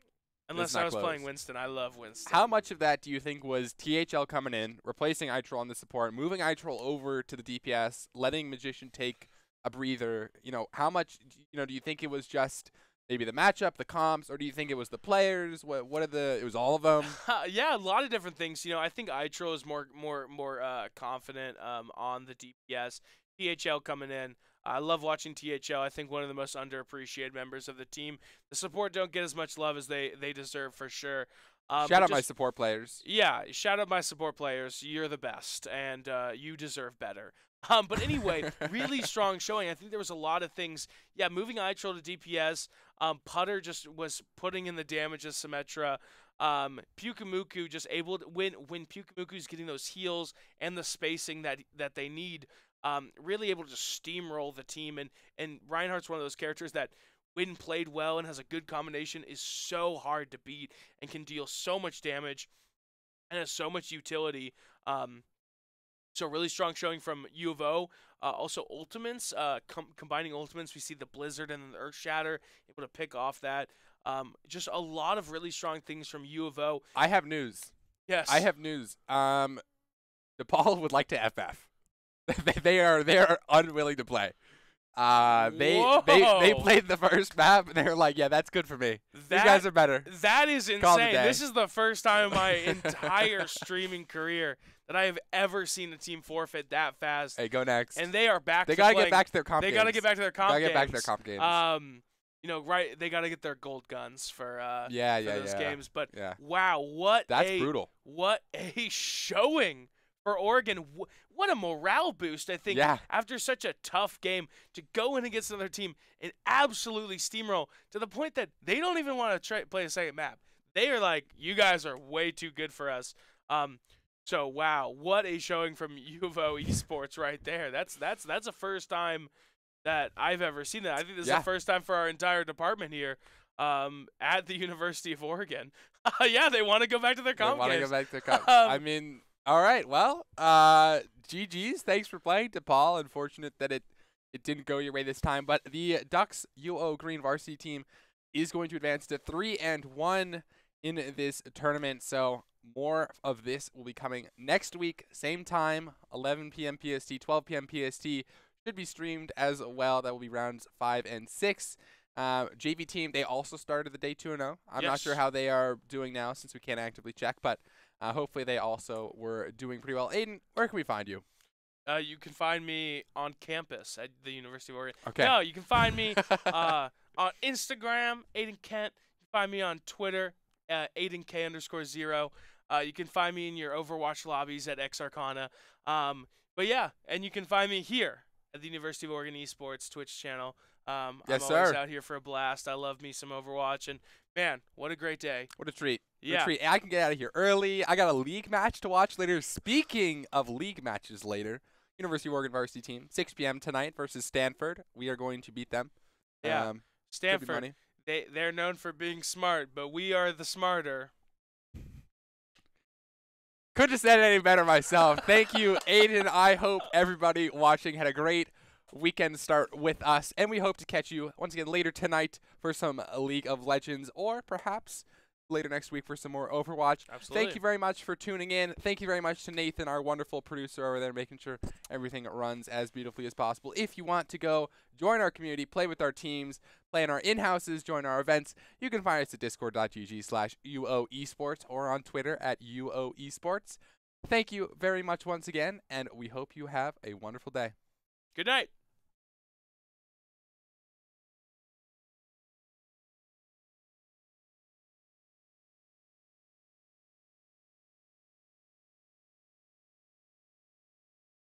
[SPEAKER 2] Unless I was close. playing Winston. I love Winston.
[SPEAKER 1] How much of that do you think was THL coming in, replacing iTroll on the support, moving iTroll over to the DPS, letting Magician take a breather? You know, how much, you know, do you think it was just maybe the matchup, the comps, or do you think it was the players? What what are the? It was all of them.
[SPEAKER 2] yeah, a lot of different things. You know, I think iTroll is more more more uh, confident um, on the DPS. THL coming in. I love watching THL. I think one of the most underappreciated members of the team. The support don't get as much love as they, they deserve for sure.
[SPEAKER 1] Um, shout out just, my support players.
[SPEAKER 2] Yeah, shout out my support players. You're the best, and uh, you deserve better. Um, but anyway, really strong showing. I think there was a lot of things. Yeah, moving iTroll to DPS. Um, Putter just was putting in the damage as Symmetra. Um, Pyukumuku just able to win. when when Pyukumuku's getting those heals and the spacing that that they need. Um, really able to just steamroll the team and and Reinhardt's one of those characters that when played well and has a good combination is so hard to beat and can deal so much damage and has so much utility. Um, so really strong showing from U of O. Uh, also ultimates, uh, com- combining ultimates, we see the Blizzard and the Earth Shatter, able to pick off that. Um, just a lot of really strong things from U of O.
[SPEAKER 1] I have news.
[SPEAKER 2] Yes,
[SPEAKER 1] I have news. Um, DePaul would like to FF. they, they are they are unwilling to play. Uh, they they they played the first map and they're like, yeah, that's good for me.
[SPEAKER 2] That,
[SPEAKER 1] you guys are better.
[SPEAKER 2] that is
[SPEAKER 1] Call it a
[SPEAKER 2] insane. This is the first time in my entire streaming career that I have ever seen a team forfeit that fast.
[SPEAKER 1] Hey, go next.
[SPEAKER 2] And they are back.
[SPEAKER 1] they
[SPEAKER 2] to
[SPEAKER 1] gotta
[SPEAKER 2] playing-
[SPEAKER 1] get back to their comp
[SPEAKER 2] They
[SPEAKER 1] games.
[SPEAKER 2] gotta get back to their comp
[SPEAKER 1] Gotta get
[SPEAKER 2] games.
[SPEAKER 1] back to their comp games.
[SPEAKER 2] Um, you know, right? They gotta get their gold guns for uh
[SPEAKER 1] yeah,
[SPEAKER 2] for
[SPEAKER 1] yeah,
[SPEAKER 2] those
[SPEAKER 1] yeah.
[SPEAKER 2] games. But
[SPEAKER 1] Yeah,
[SPEAKER 2] wow, what
[SPEAKER 1] that's
[SPEAKER 2] a
[SPEAKER 1] brutal.
[SPEAKER 2] what a showing for Oregon. What a morale boost, I think,
[SPEAKER 1] Yeah.
[SPEAKER 2] after such a tough game to go in against another team and absolutely steamroll to the point that they don't even want to try play a second map. They are like, you guys are way too good for us. Um, so wow, what a showing from UVO Esports right there. That's that's that's a first time that I've ever seen that. I think this is the first time for our entire department here um, at the University of Oregon. yeah, they want to go back to their
[SPEAKER 1] They want to go back to their comp.
[SPEAKER 2] Um,
[SPEAKER 1] I mean, all right. Well, uh, GG's. Thanks for playing, DePaul. Unfortunate that it it didn't go your way this time, but the Ducks UO Green varsity team is going to advance to three and one in this tournament. So more of this will be coming next week, same time, 11 p.m. PST, 12 p.m. PST. Should be streamed as well. That will be rounds five and six. Uh, JV team, they also started the day 2 and 0. I'm not sure how they are doing now since we can't actively check, but uh, hopefully they also were doing pretty well. Aidan, where can we find you?
[SPEAKER 2] Uh, you can find me on campus at the University of Oregon.
[SPEAKER 1] Okay.
[SPEAKER 2] No, you can find me uh, on Instagram, Aidan Kent. You can find me on Twitter, uh, Aidan K underscore zero. Uh, you can find me in your Overwatch lobbies at xArcana. Um, but yeah, and you can find me here at the University of Oregon Esports Twitch channel. Um,
[SPEAKER 1] Yes,
[SPEAKER 2] I'm always
[SPEAKER 1] sir.
[SPEAKER 2] out here for a blast. I love me some Overwatch, and man, what a great day!
[SPEAKER 1] What a treat.
[SPEAKER 2] Yeah.
[SPEAKER 1] treat. I can get out of here early. I got a league match to watch later. Speaking of league matches later, University of Oregon varsity team, 6 p.m. tonight versus Stanford. We are going to beat them.
[SPEAKER 2] Yeah.
[SPEAKER 1] Um,
[SPEAKER 2] Stanford,
[SPEAKER 1] money.
[SPEAKER 2] they they're known for being smart, but we are the smarter.
[SPEAKER 1] Couldn't have said it any better myself. Thank you, Aidan. I hope everybody watching had a great weekend start with us, and we hope to catch you once again later tonight for some League of Legends, or perhaps later next week for some more Overwatch.
[SPEAKER 2] Absolutely.
[SPEAKER 1] Thank you very much for tuning in. Thank you very much to Nathan, our wonderful producer over there, making sure everything runs as beautifully as possible. If you want to go join our community, play with our teams, play in our in-houses, join our events, you can find us at discord.gg slash UO esports or on Twitter at UO esports. Thank you very much once again, and we hope you have a wonderful day.
[SPEAKER 2] Good night.